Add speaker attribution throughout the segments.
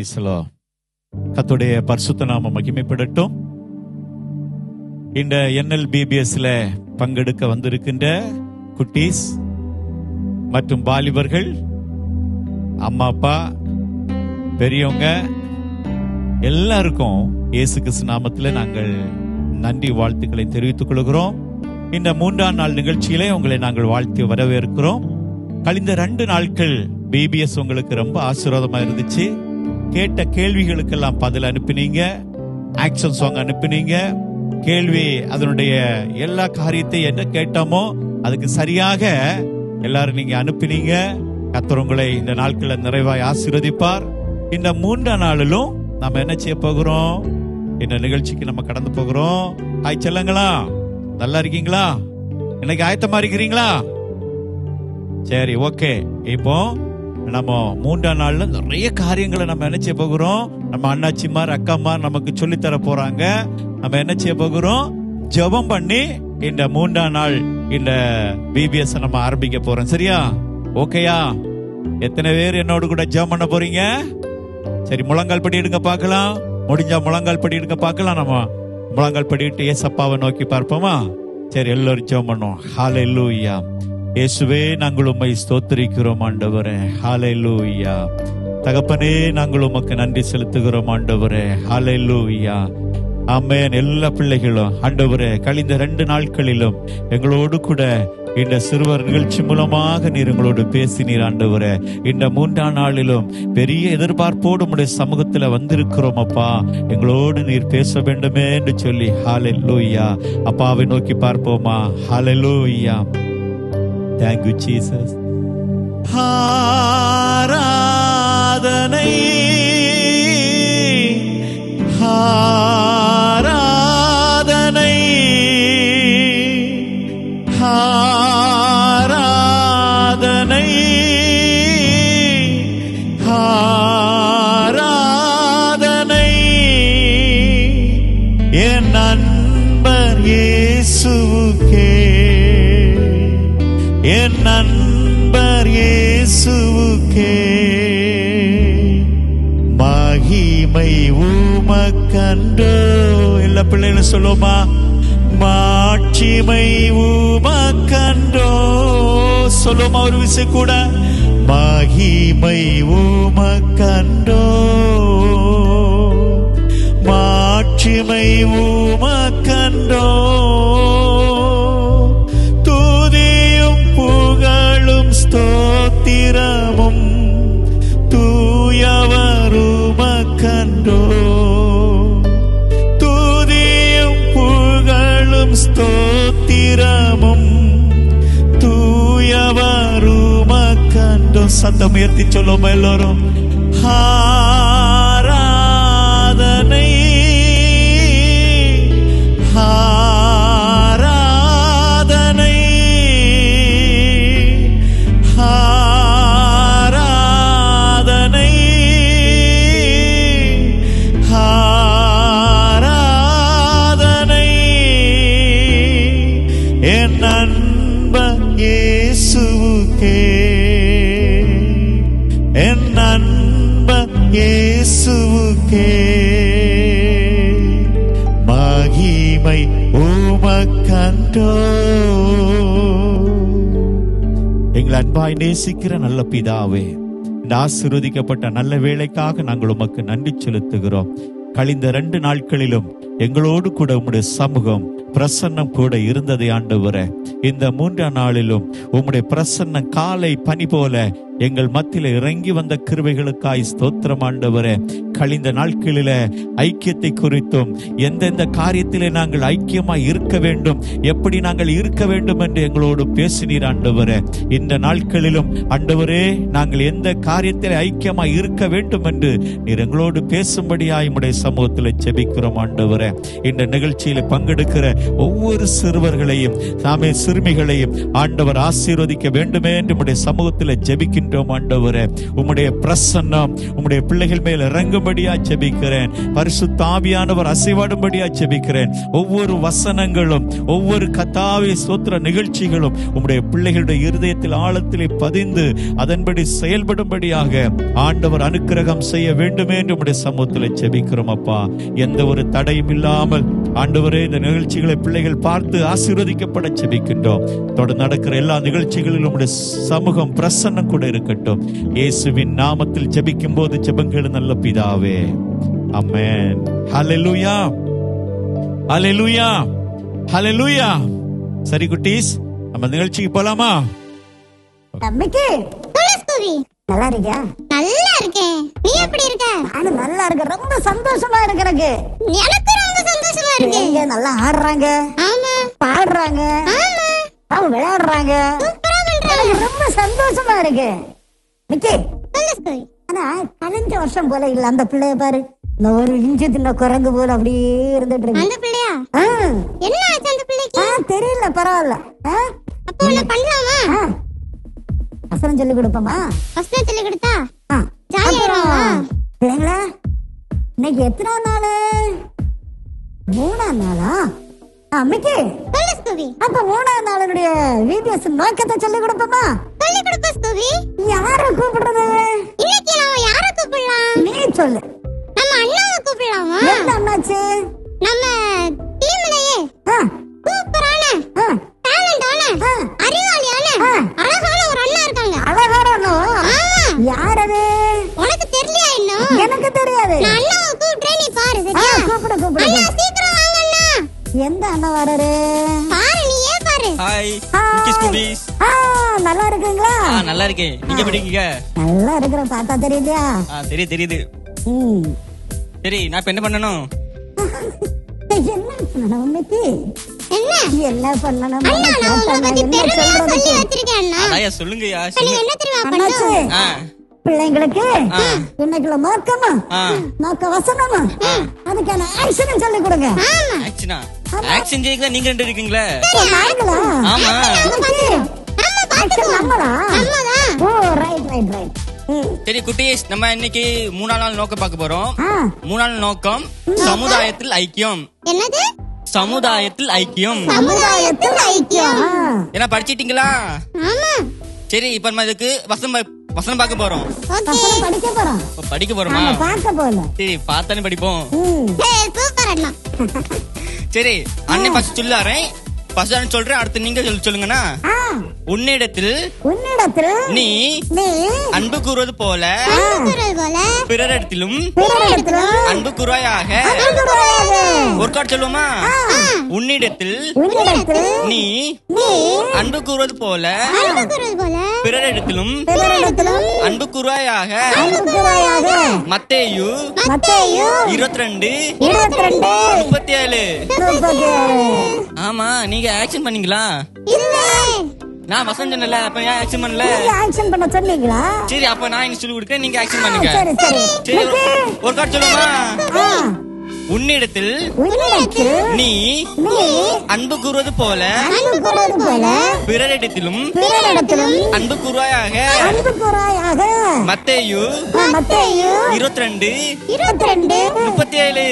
Speaker 1: பிரைஸ்லோ கத்துடைய பரிசுத்த நாம மகிமைப்படட்டும். இந்த என்எல்பிபிஎஸ்ல பங்கெடுக்க வந்திருக்கின்ற குட்டீஸ் மற்றும் வாலிபர்கள் அம்மா அப்பா பெரியவங்க எல்லாருக்கும் இயேசு கிறிஸ்து நாமத்தில் நாங்கள் நன்றி வாழ்த்துக்களை தெரிவித்துக் கொள்கிறோம். இந்த மூன்றாம் நாள் நிகழ்ச்சியிலே உங்களை நாங்கள் வாழ்த்தி வரவேற்கிறோம். கழிந்த ரெண்டு நாட்கள் பிபிஎஸ் உங்களுக்கு ரொம்ப ஆசீர்வாதமா இருந்துச்சு. கேட்ட கேள்விகளுக்கெல்லாம் பதில் அனுப்பினீங்க. Action song அனுப்பினீங்க. கேள்வி அதனுடைய எல்லா காரியத்தையும் என்ன கேட்டோமோ அதுக்கு சரியாக எல்லாரும் நீங்க அனுப்பினீங்க. கத்தர் உங்களை இந்த நாட்களை நிறைவாய் ஆசீர்வதிப்பார். இந்த மூன்றாம் நாளிலும் நம்ம என்ன செய்ய போகிறோம்? இந்த நிகழ்ச்சிக்கு நம்ம கடந்து போகிறோம். ஹாய் செல்லங்களா நல்லா இருக்கீங்களா? இன்னைக்கு ஆயத்தமா இருக்கிறீங்களா? சரி ஓகே இப்போ நம்ம மூன்றாம் நாள்ல நிறைய காரியங்களை நம்ம என்ன செய்ய போகிறோம்? நம்ம அண்ணாச்சிமார் அக்காமார் நமக்கு சொல்லித் தர போறாங்க. நம்ம என்ன செய்ய போகிறோம்? ஜெபம் பண்ணி இந்த மூன்றாம் நாள் இந்த பிபிஎஸ் நம்ம ஆரம்பிக்க போறோம். சரியா? ஓகேயா? எத்தனை பேர் என்னோட கூட ஜெபம் பண்ண போறீங்க? சரி முழங்கால் படி எடுங்க பார்க்கலாம். முடிஞ்சா முழங்கால் படி எடுங்க பார்க்கலாம். நம்ம முழங்கால் படிட்டு ஏசப்பாவை நோக்கி பார்ப்போமா? சரி எல்லோரும் ஜெபம் பண்ணுவோம். ஹalleluya இயேசுவே நாங்கள் உம்மை ஸ்தோத்திரிக்கிறோம் ஆண்டவரே. ஹalleluya. தகப்பனே நாங்கள் உமக்கு நன்றி செலுத்துகிறோம் ஆண்டவரே. ஹalleluya. ஆமென். எல்லா பிள்ளைகளும் ஆண்டவரே கழிந்த ரெண்டு நாட்களிலும் எங்களோடு கூட இந்த சிறுவர் நிகழ்ச்சி மூலமாக நீர் எங்களோடு பேசினீர் ஆண்டவரே. இந்த மூன்றாம் நாளிலும் பெரிய எதிர்பார்ப்போடு உடைய சமூகத்துல வந்திருக்கிறோம் அப்பா. எங்களோடு நீர் பேச வேண்டுமே என்று சொல்லி ஹalleluya. அப்பாவை நோக்கி பார்ப்போமா? ஹalleluya. Thank you, Jesus. ஆராதனை ஆராதனை எல்லா பிள்ளைகளும் சொல்லுவோமா மாட்சிமை உமக்கன்றோ. சொல்லுவோமா ஒரு விசை கூட. மகிமை உமக்கன்றோ. மாட்சிமை உமக்கன்றோ. தூயவருமக்கன்றோ சத்தம் உயர்த்தி சொல்லுவோம் எல்லோரும் உமக்கன்றோ எங்களை அன்பாய் நேசிக்கிற நல்ல பிதாவே ஆசிர்வதிக்கப்பட்ட நல்ல வேலைக்காக நாங்கள் உமக்கு நன்றி செலுத்துகிறோம். கழிந்த ரெண்டு நாட்களிலும் எங்களோடு கூட உம்முடைய சமூகம் பிரசன்னம் கூட இருந்ததை ஆண்டவரே. இந்த மூன்றாம் நாளிலும் உம்முடைய பிரசன்னம் காலை பனி போல எங்கள் மத்தியில இறங்கி வந்த கிருவைகளுக்காய் ஸ்தோத்திரம் ஆண்டவர. கழிந்த நாட்களில ஐக்கியத்தை குறித்தும் எந்தெந்த காரியத்திலே நாங்கள் ஐக்கியமாய் இருக்க வேண்டும் எப்படி நாங்கள் இருக்க வேண்டும் என்று எங்களோடு பேசினீர் ஆண்டவர. இந்த நாட்களிலும் ஆண்டவரே நாங்கள் எந்த காரியத்தில் ஐக்கியமாய் இருக்க வேண்டும் என்று நீர் எங்களோடு பேசும்படியாய் உடைய சமூகத்தில் செபிக்கிறோம் ஆண்டவர. இந்த நிகழ்ச்சியில் பங்கெடுக்கிற ஒவ்வொரு சிறுவர்களையும் தாமே சிறுமிகளையும் ஆண்டவர் ஆசீர்வதிக்க வேண்டுமே என்று உடைய சமூகத்தில் ஜெபிக்கின்றோம் ஆண்டவரே. உம்முடைய பிரசன்னம் உம்முடைய பிள்ளைகள் மேல் இறங்கும்படியா ஜெபிக்கிறேன். பரிசு தாவியானவர் அசைவாடும்படியா ஜெபிக்கிறேன். ஒவ்வொரு வசனங்களும் ஒவ்வொரு கதாவை சோத்திர நிகழ்ச்சிகளும் உம்முடைய பிள்ளைகளுடைய இருதயத்தில் ஆழத்திலே பதிந்து அதன்படி செயல்படும்படியாக ஆண்டவர் அனுக்கிரகம் செய்ய வேண்டுமே என்று உடைய சமூகத்தில் ஜெபிக்கிறோம் அப்பா. எந்த ஒரு தடையும் இல்லாமல் ஆண்டவரே இந்த நிகழ்ச்சிகளை பிள்ளைகள் பார்த்து ஆசீர்வதிக்கப்பட செபிக்கின்றோம் தொடர்ந்து நடக்கிற எல்லா நிகழ்ச்சிகளிலும் உம்முடைய சமூகம் பிரசன்னம் கூட இருக்கட்டும். இயேசுவின் நாமத்தில் ஜெபிக்கும் போது ஜெபங்கள் நல்ல பிதாவே. அமேன் ஹalleluya. ஹalleluya. ஹalleluya. சரி குட்டீஸ் நம்ம நிகழ்ச்சிக்கு போலாமா?
Speaker 2: தம்பிக்கு நல்லா இருக்கியா
Speaker 3: நல்லா இருக்கேன் நீ எப்படி இருக்க?
Speaker 2: நானும் நல்லா இருக்கேன் ரொம்ப சந்தோஷமா இருக்கு எனக்கு.
Speaker 3: எனக்கு ரொம்ப சந்தோஷமா இருக்கு.
Speaker 2: இங்க நல்லா ஆடுறாங்க?
Speaker 3: ஆமா.
Speaker 2: பாடுறாங்க?
Speaker 3: ஆமா.
Speaker 2: அவங்க விளையாடுறாங்க? எனக்கு ரொம்ப சந்தோஷமா இருக்கு. மிக்கி ஆனா கலைஞ்ச வருஷம் போல இல்ல. அந்த பிள்ளைய பாரு. இந்த ஒரு இஞ்சி தின்ன குரங்கு போல அப்படியே இருந்துட்டு இருக்கு.
Speaker 3: அந்த பிள்ளையா? என்ன ஆச்சு அந்த பிள்ளைக்கு?
Speaker 2: தெரியல பரவாயில்ல.
Speaker 3: அப்போ பண்ணலாமா.
Speaker 2: வசனம் சொல்லி கொடுப்போமா?
Speaker 3: வசனம் சொல்லி கொடுத்தா?
Speaker 2: பிள்ளைங்களா இன்னைக்கு எத்தனாம் நாளு? மூணாம் நாளா? அம்மிக்கு அப்ப மூணாம் நாளுடைய விபிஎஸ் நோக்கத்தை சொல்லி கொடுப்போமா?
Speaker 3: சொல்லி கொடுப்ப ஸ்கூபி.
Speaker 2: யார கூப்பிடுறது?
Speaker 3: இன்னைக்கு நாம யார கூப்பிடலாம்?
Speaker 2: நீ சொல்லு.
Speaker 3: நம்ம அண்ணாவை கூப்பிடலாமா?
Speaker 2: என்ன அண்ணாச்சு?
Speaker 3: நம்ம டீம்லயே
Speaker 2: ஆ,
Speaker 3: சூப்பரான. அறிவாளியான
Speaker 2: ஆ.
Speaker 3: அழகான ஒரு அண்ணா இருக்காங்க.
Speaker 2: அழகான அண்ணா.
Speaker 3: ஆமா
Speaker 2: யார் அது
Speaker 3: உனக்கு தெரியலையா இன்னும்?
Speaker 2: எனக்கு தெரியாது.
Speaker 3: நான் அண்ணாவை கூப்பிடுறேன் நீ பாரு
Speaker 2: ஆ,
Speaker 3: சரியா
Speaker 2: கூப்பிடு கூப்பிடு
Speaker 3: அண்ணா சீக்கிரம் வாங்க அண்ணா.
Speaker 2: எந்த அண்ணா வராரு
Speaker 3: பாரு நீ பாரு?
Speaker 4: ஹாய் ஸ்கூபிஸ்
Speaker 2: ஆ, நல்லா இருக்குங்களா?
Speaker 4: ஆ நல்லா இருக்கேன். நீங்க எப்படி இருக்கீங்க?
Speaker 2: நல்லா இருக்கிற பார்த்தா தெரியலையா
Speaker 4: ஆ தெரியுது தெரியுது. சரி நான் இப்ப என்ன பண்ணணும்?
Speaker 2: என்ன பண்ணணும் உண்மைக்கு?
Speaker 3: என்ன?
Speaker 2: பண்ணணும்?
Speaker 4: சொல்லுங்கய்யா
Speaker 2: பிள்ளைங்களுக்கு
Speaker 4: ஆ.
Speaker 2: இன்னைக்குள்ள நோக்கமா
Speaker 4: ஆ.
Speaker 2: நோக்க வசனமா? அதுக்கான ஆக்ஷனும் சொல்லி கொடுங்க.
Speaker 3: ஆமா.
Speaker 4: ஆக்ஷனா ஆக்ஷன் ஜெயிக்க நீங்க ரெண்டு இருக்கீங்களே? ஆமா
Speaker 2: ஆக்ஷன்
Speaker 4: சரி குட்டீஸ் நம்ம இன்னைக்கு மூணாம் நாள் நோக்கம் பார்க்க போறோம். மூணாம் நோக்கம் சமுதாயத்தில் ஐக்கியம்.
Speaker 3: என்னது?
Speaker 4: சமுதாயத்தில் ஐக்கியம்.
Speaker 3: சமுதாயத்தில் ஐக்கியம்.
Speaker 2: ஆ.
Speaker 4: என்ன படிச்சிட்டீங்களா?
Speaker 3: ஆமா.
Speaker 4: சரி இப்ப நம்ம இதுக்கு வசனம் வசனம் பார்க்க போறோம்.
Speaker 2: படிக்க போறோம்.
Speaker 4: படிக்க போறோமா?
Speaker 2: பார்க்க போல.
Speaker 4: சரி பார்த்தானே படிப்போம்.
Speaker 2: ம்.
Speaker 3: சூப்பர் அண்ணா.
Speaker 4: சரி அன்னை ஃபர்ஸ்ட் சொல்லாரேன் நான் சொல்றேன் அடுத்து நீங்க சொல்லி சொல்லுங்கண்ணா. உன்னிடத்தில்
Speaker 2: உன்னிடத்தில்
Speaker 4: நீ
Speaker 2: நீ
Speaker 4: அன்பு கூறுவது போல பிறரிடத்திலும் அன்பு
Speaker 2: அன்புக்குறையாக.
Speaker 4: ஒரு கார்டு சொல்லுவோமா? உன்னிடத்தில் நீ
Speaker 2: நீ
Speaker 4: அன்பு கூறுவது போல பிறரிடத்திலும் அன்பு
Speaker 2: அன்புக்குறையாக.
Speaker 4: மத்தேயு இருபத்தி ரெண்டு முப்பத்தி ஏழு. ஆமா நீங்க ஆக்ஷன் பண்ணீங்களா?
Speaker 3: இல்ல.
Speaker 4: நான் வசனம் சொன்னல அப்ப ஏன் ஆக்ஷன் பண்ணல?
Speaker 2: நீங்க ஆக்ஷன் பண்ண சொன்னீங்களா?
Speaker 4: சரி அப்ப நான் இங்க சொல்லி கொடுக்கேன் நீங்க ஆக்ஷன் பண்ணுங்க.
Speaker 2: சரி சரி.
Speaker 4: ஒரு- சொல்லுவோமா
Speaker 2: ஆ,
Speaker 4: உன்னிடத்தில் நீ அன்பு கூறுவது போல பிறரிடத்திலும் அன்பு
Speaker 2: அன்புக்குறாயாக
Speaker 4: மத்தேயு இருபத்தி ரெண்டு
Speaker 2: இருபத்தி ரெண்டு
Speaker 4: முப்பத்தி ஏழு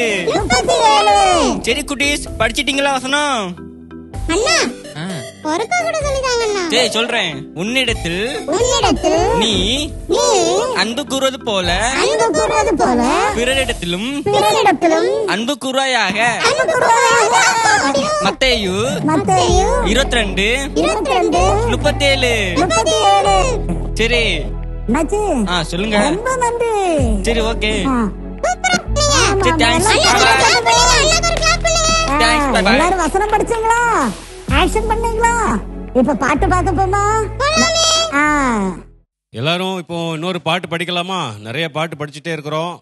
Speaker 4: சரி குட்டீஸ் படிச்சிட்டீங்களா வசனம்?
Speaker 3: அண்ணா. ஒருக்கா கூட சொல்லிட்டாங்க அண்ணா
Speaker 4: சரி சொல்றேன் உன்னிடத்தில்
Speaker 2: உன்னிடத்தில்
Speaker 4: நீ
Speaker 2: நீ
Speaker 4: அன்பு கூறுவது போல
Speaker 2: அன்புக்குறது போல
Speaker 4: பிறரிடத்திலும்
Speaker 2: பிறரிடத்திலும்
Speaker 4: அன்பு கூறாயாக. மத்தேயு
Speaker 2: மத்தேயு
Speaker 4: இருபத்தி ரெண்டு
Speaker 2: இருபத்தி ரெண்டு
Speaker 4: முப்பத்தி ஏழு
Speaker 2: முப்பத்தி ஏழு
Speaker 4: சரி ஆ சொல்லுங்க
Speaker 2: ரொம்ப நன்றி
Speaker 4: சரி ஓகே சரி, thanks.
Speaker 2: எல்லாரும் வசனம் படிச்சீங்களா? ஆக்ஷன் பண்ணீங்களா? இப்ப பாட்டு பார்க்க போமா?
Speaker 5: எல்லாரும் இப்போ இன்னொரு பாட்டு படிக்கலாமா? நிறைய பாட்டு படிச்சுட்டே இருக்கிறோம்.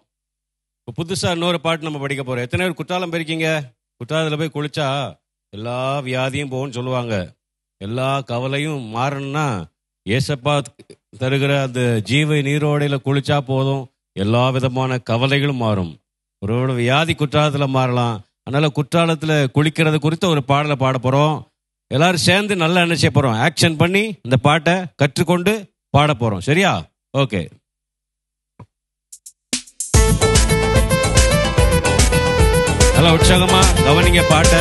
Speaker 5: இப்போ புதுசா இன்னொரு பாட்டு நம்ம படிக்க போறோம். எத்தனை பேர் குற்றாலம் போயிருக்கீங்க? குற்றாலத்தில் போய் குளிச்சா எல்லா வியாதியும் போகும்னு சொல்லுவாங்க. எல்லா கவலையும் மாறணும்னா ஏசப்பா தருகிற அந்த ஜீவ நீரோடையில் குளிச்சா போதும். எல்லா விதமான கவலைகளும் மாறும். ஒரு வியாதி குற்றாலத்தில் மாறலாம். அதனால் குற்றாலத்தில் குளிக்கிறது குறித்த ஒரு பாடலை பாட போகிறோம் எல்லாரும் சேர்ந்து நல்லா என்ன செய்ய போகிறோம் ஆக்ஷன் பண்ணி இந்த பாட்டை கற்றுக்கொண்டு பாட போகிறோம் சரியா? ஓகே நல்லா உற்சாகமாக கவனிங்க பாட்டை.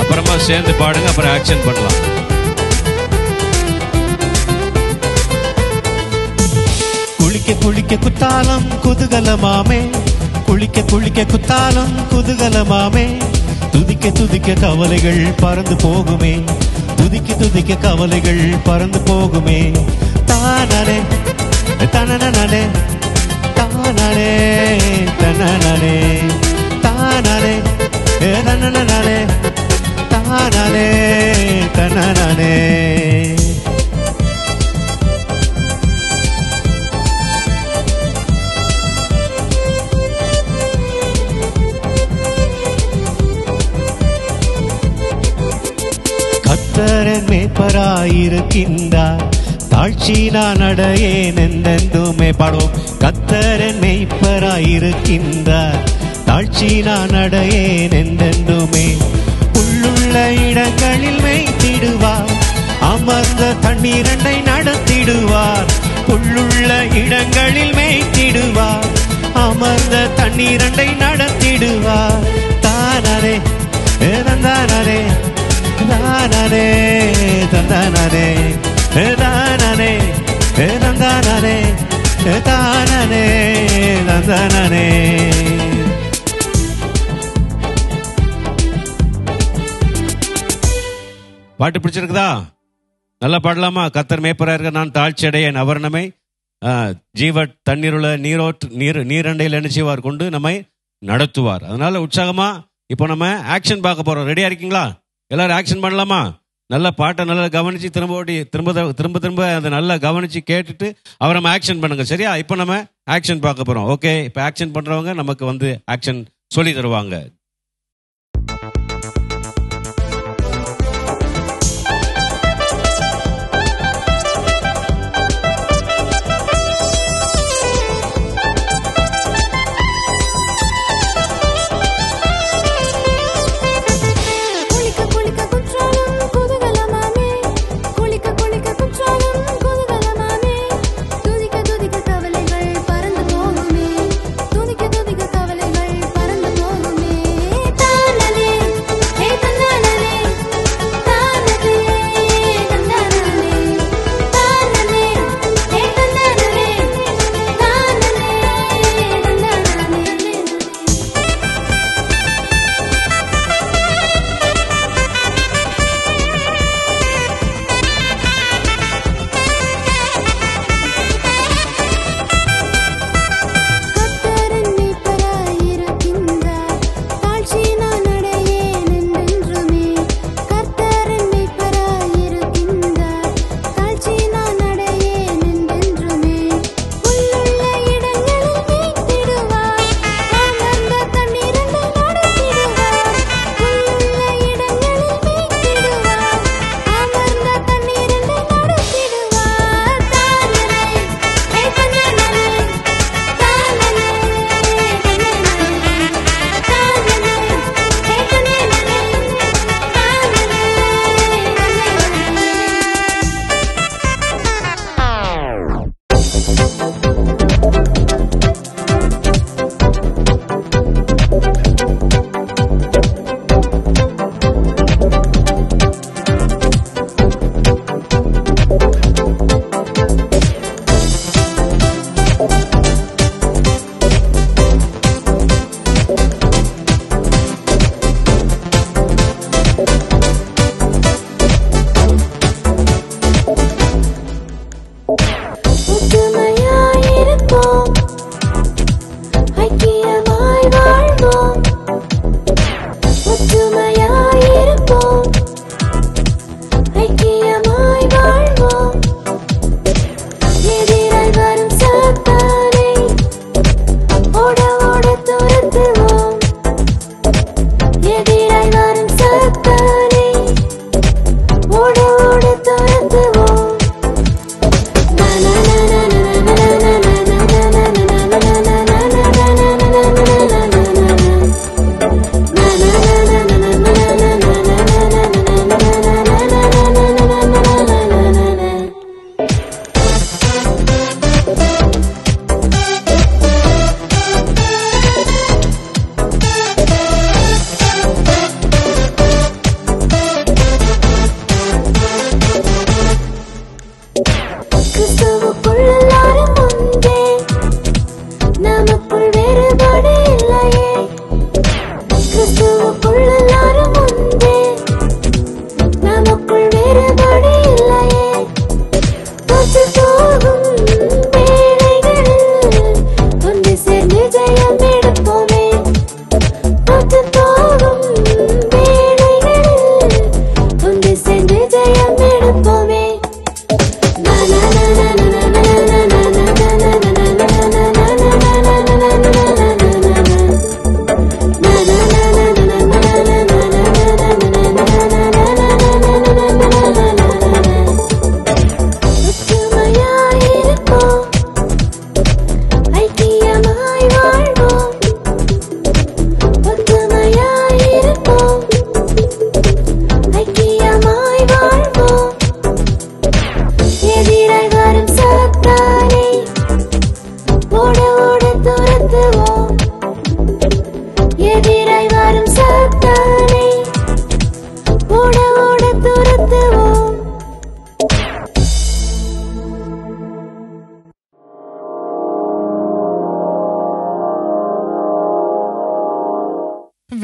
Speaker 5: அப்புறமா சேர்ந்து பாடுங்க அப்புறம் ஆக்ஷன் பண்ணலாம்.
Speaker 6: குளிக்க குளிக்க குத்தாலம் குதூகலமாமே. குளிக்க குளிக்க குத்தாலும் குதூகலமாமே துதிக்க துதிக்க கவலைகள் பறந்து போகுமே. துதிக்க துதிக்க கவலைகள் பறந்து போகுமே. தானே தனனே தானே தனனே தானே தனனே தானே தனனே கத்தரன் மேய்ப்பராயிருக்கின்றார். தாழ்ச்சி நான் அடையேன் என்றென்றுமே பாடுவோம். கத்தரன் மேய்ப்பராயிருக்கின்றார். தாழ்ச்சி நான் அடையேன் என்றென்றுமே. உள்ளுள்ள இடங்களில் மெய்த்திடுவார். அமர்ந்த தண்ணீரண்டை நடத்திடுவார். உள்ளுள்ள இடங்களில் மேய்த்திடுவார். அமர்ந்த தண்ணீரண்டை நடத்திடுவார். தானரே தானே தானே தந்தானே தானே தந்தானே தானே தந்தானே
Speaker 5: பாட்டு பிடிச்சிருக்குதா? நல்லா பாடலாமா? கத்தர் மேய்ப்பரா இருக்க நான் தாழ்ச்சி அடையேன். அவர்ணமை ஆ, ஜீவ தண்ணீருள்ள நீரோட்டு நீர் நீரண்டையில் என்ன செய்வார் கொண்டு நம்மை நடத்துவார். அதனால உற்சாகமா இப்போ நம்ம ஆக்ஷன் பார்க்க போறோம். ரெடியா இருக்கீங்களா? எல்லாரும் ஆக்ஷன் பண்ணலாமா? நல்லா பாட்டை நல்லா கவனித்து திரும்ப ஓடி திரும்ப திரும்ப திரும்ப அதை நல்லா கவனித்து கேட்டுட்டு அவரை நம்ம ஆக்ஷன் பண்ணுங்க. சரியா? இப்போ நம்ம ஆக்ஷன் பார்க்க போகிறோம் ஓகே இப்போ ஆக்ஷன் பண்ணுறவங்க நமக்கு வந்து ஆக்ஷன் சொல்லி தருவாங்க.
Speaker 7: Mãi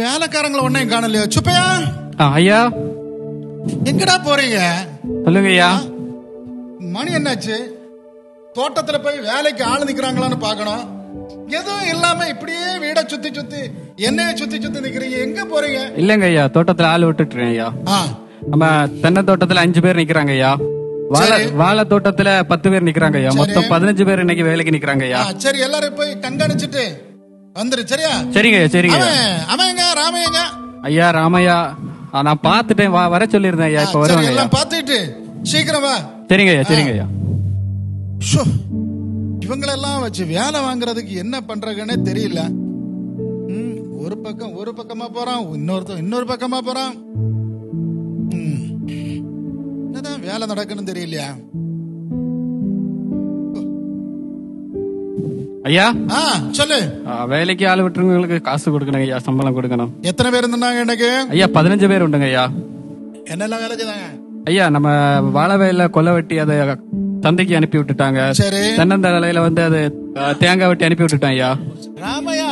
Speaker 8: வேலைக்காரங்களை ஒன்னையும் காணலையோ? சுப்பையா?
Speaker 9: ஐயா.
Speaker 8: எங்கடா போறீங்க?
Speaker 9: சொல்லுங்க ஐயா
Speaker 8: மணி என்னாச்சு? தோட்டத்துல போய் வேலைக்கு ஆள் நிக்கிறாங்களான்னு பார்க்கணும். எதுவும் இல்லாம இப்படியே வீட சுத்தி சுத்தி என்னைய சுத்தி சுத்தி நிக்கிறீங்க. எங்க போறீங்க?
Speaker 9: இல்லங்க ஐயா தோட்டத்துல ஆள் விட்டுட்டுறேன் ஐயா நம்ம தென்னை தோட்டத்துல அஞ்சு பேர் நிக்கிறாங்க ஐயா வாழை. வாழை தோட்டத்துல பத்து பேர் நிக்கிறாங்க ஐயா. மொத்தம் பதினஞ்சு பேர் இன்னைக்கு வேலைக்கு நிக்கிறாங்க ஐயா
Speaker 8: சரி எல்லாரும் போய் கண்காணிச்சுட்டு வந்துரு சரியா
Speaker 9: சரிங்க சரிங்க.
Speaker 8: அவன் ராமையங்க?
Speaker 9: ஐயா ராமையா. நான் பாத்துட்டேன் வா வர சொல்லியிருந்தேன் ஐயா இப்ப வருவாங்க
Speaker 8: எல்லாம் பாத்துட்டு சீக்கிரம் வா.
Speaker 9: சரிங்க ஐயா சரிங்க ஐயா
Speaker 8: இவங்களெல்லாம் வச்சு வேலை வாங்குறதுக்கு என்ன பண்றாங்கன்னே தெரியல. ஒரு பக்கம் ஒரு பக்கமா போறான் இன்னொருத்தன் இன்னொரு பக்கமா போறான். என்னதான் வேலை நடக்குன்னு தெரியலையா?
Speaker 9: ஐயா?
Speaker 8: சொல்லு.
Speaker 9: வேலைக்கு ஆள் விட்டுறவங்களுக்கு காசு கொடுக்கணும் ஐயா சம்பளம் கொடுக்கணும்.
Speaker 8: எத்தனை பேர் இருந்தாங்க எனக்கு
Speaker 9: ஐயா பதினஞ்சு பேர் உண்டுங்க ஐயா.
Speaker 8: என்னெல்லாம் வேலை செய்தாங்க?
Speaker 9: ஐயா நம்ம வாழை வயல்ல கொலை வெட்டி அதை சந்தைக்கு அனுப்பி விட்டுட்டாங்க.
Speaker 8: சரி.
Speaker 9: தென்னந்தலையில வந்து அது தேங்காய் வெட்டி அனுப்பி விட்டுட்டேன் ஐயா.
Speaker 8: ராமையா?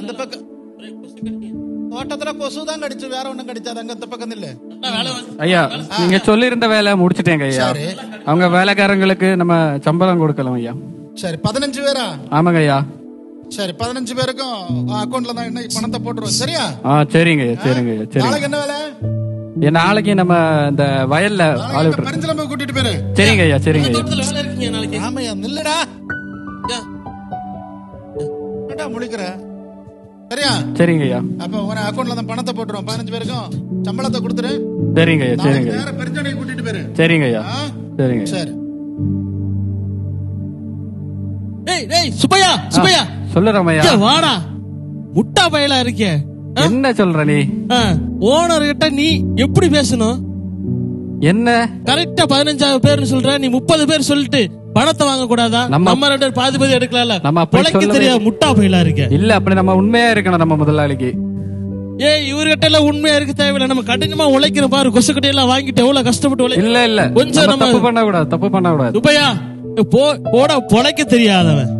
Speaker 8: அந்த பக்கம். தோட்டத்துல கொசு தான் கடிச்சு வேற ஒண்ணும் கடிச்சாது அங்க அந்த பக்கம் இல்ல
Speaker 9: ஐயா நீங்க சொல்லியிருந்த வேலை முடிச்சிட்டேங்க ஐயா. அவங்க வேலைக்காரங்களுக்கு நம்ம சம்பளம் கொடுக்கலாம் ஐயா.
Speaker 8: சரி பதினஞ்சு பேரா?
Speaker 9: ஆமாங்க ஐயா
Speaker 8: சரி பதினஞ்சு பேருக்கும் அக்கௌண்ட்ல தான் இன்னைக்கு பணத்தை போட்டுருவோம். சரியா?
Speaker 9: ஆ சரிங்க ஐயா சரிங்க ஐயா சரிங்க.
Speaker 8: நாளைக்கு என்ன வேலை?
Speaker 9: ஏன் நாளைக்கு நம்ம இந்த வயல்ல ஆள்
Speaker 8: போய் கூட்டிட்டு போயிரு.
Speaker 9: சரிங்க ஐயா சரிங்க ஐயா.
Speaker 10: வேலை இருக்கீங்க நாளைக்கு.
Speaker 8: ஆமையா நில்லுடா. என்னடா முழிக்கிற? சரியா?
Speaker 9: சரிங்க ஐயா.
Speaker 8: அப்ப உன அக்கௌண்ட்ல தான் பணத்தை போட்டுருவோம். பதினஞ்சு பேருக்கும் சம்பளத்தை கொடுத்துரு.
Speaker 9: சரிங்க ஐயா சரிங்க
Speaker 8: நேர பெருஞ்சனை கூட்டிட்டு போயிரு.
Speaker 9: சரிங்க ஐயா.
Speaker 8: ஆ?
Speaker 9: சரிங்க.
Speaker 8: சரி.
Speaker 10: டேய் டேய் சுப்பையா சுப்பையா.
Speaker 9: சொல்லுறோம் ஐயா
Speaker 10: இங்க வாடா. முட்டா பயலா இருக்கே.
Speaker 9: என்ன சொல்ற நீ?
Speaker 10: ஓனர் கிட்ட நீ எப்படி பேசணும்?
Speaker 9: என்ன?
Speaker 10: கரெக்டா பதினஞ்சாவது பேர்னு சொல்ற நீ முப்பது பேர் சொல்லிட்டு பணத்தை வாங்க கூடாதா
Speaker 9: நம்ம-
Speaker 10: ரெண்டு பேர் பாதி பாதி எடுக்கலாம்ல?
Speaker 9: நம்ம
Speaker 10: பொழைக்க தெரியாது முட்டா பயலா இருக்க.
Speaker 9: இல்ல அப்படி நம்ம உண்மையா இருக்கணும் நம்ம முதலாளிக்கு.
Speaker 10: ஏய் இவர்கிட்ட எல்லாம் உண்மையா இருக்க தேவையில்ல. நம்ம கடினமா உழைக்கிற பாரு. கொசு கட்டி எல்லாம் வாங்கிட்டு எவ்வளவு கஷ்டப்பட்டு உழைக்க
Speaker 9: இல்ல இல்ல.
Speaker 10: கொஞ்சம்
Speaker 9: நம்ம தப்பு பண்ண கூடாது தப்பு பண்ண கூடாது
Speaker 10: போட பொழைக்க தெரியாதவன்?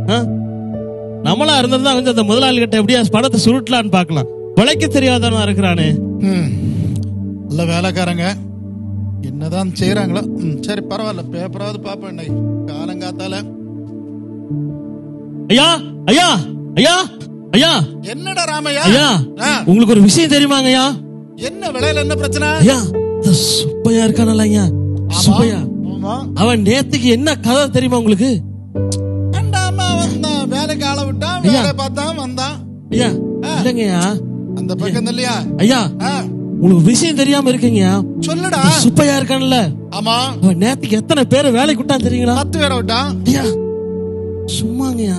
Speaker 10: நம்மளா இருந்திருந்தா கொஞ்சம் அந்த முதலாளி கிட்ட எப்படியா பணத்தை சுருட்டலான்னு பார்க்கலாம். பொழைக்க தெரியாதவனா இருக்கிறானே.
Speaker 8: நல்ல வேலைக்காரங்க. என்னதான் செய்யறாங்களோ சரி பரவாயில்ல. பேப்பராவது பாப்பேன் காலங்காத்தால
Speaker 10: ஐயா ஐயா ஐயா ஐயா.
Speaker 8: என்னடா ராமையா?
Speaker 10: ஐயா உங்களுக்கு ஒரு விஷயம் தெரியுமாங்க ஐயா
Speaker 8: என்ன விலையில என்ன பிரச்சனை?
Speaker 10: ஐயா சுப்பையா இருக்கானல்ல ஐயா. சுப்பையா.
Speaker 8: ஆமா
Speaker 10: அவன் நேத்துக்கு என்ன கதை தெரியுமா உங்களுக்கு?
Speaker 8: வந்தான் வேலைக்கு ஆள விட்டான். வேலை பார்த்தான் வந்தான்.
Speaker 10: ஐயா இல்லைங்கய்யா.
Speaker 8: அந்த பக்கம் இல்லையா
Speaker 10: ஐயா உங்களுக்கு விஷயம் தெரியாம இருக்கீங்கய்யா.
Speaker 8: சொல்லுடா.
Speaker 10: சுப்பையா இருக்கான்ல.
Speaker 8: ஆமா.
Speaker 10: அவன் நேத்துக்கு எத்தனை பேரை வேலைக்கு விட்டான் தெரியுங்களா?
Speaker 8: பத்து பேரை விட்டான்.
Speaker 10: ஐயா சும்மாங்கய்யா.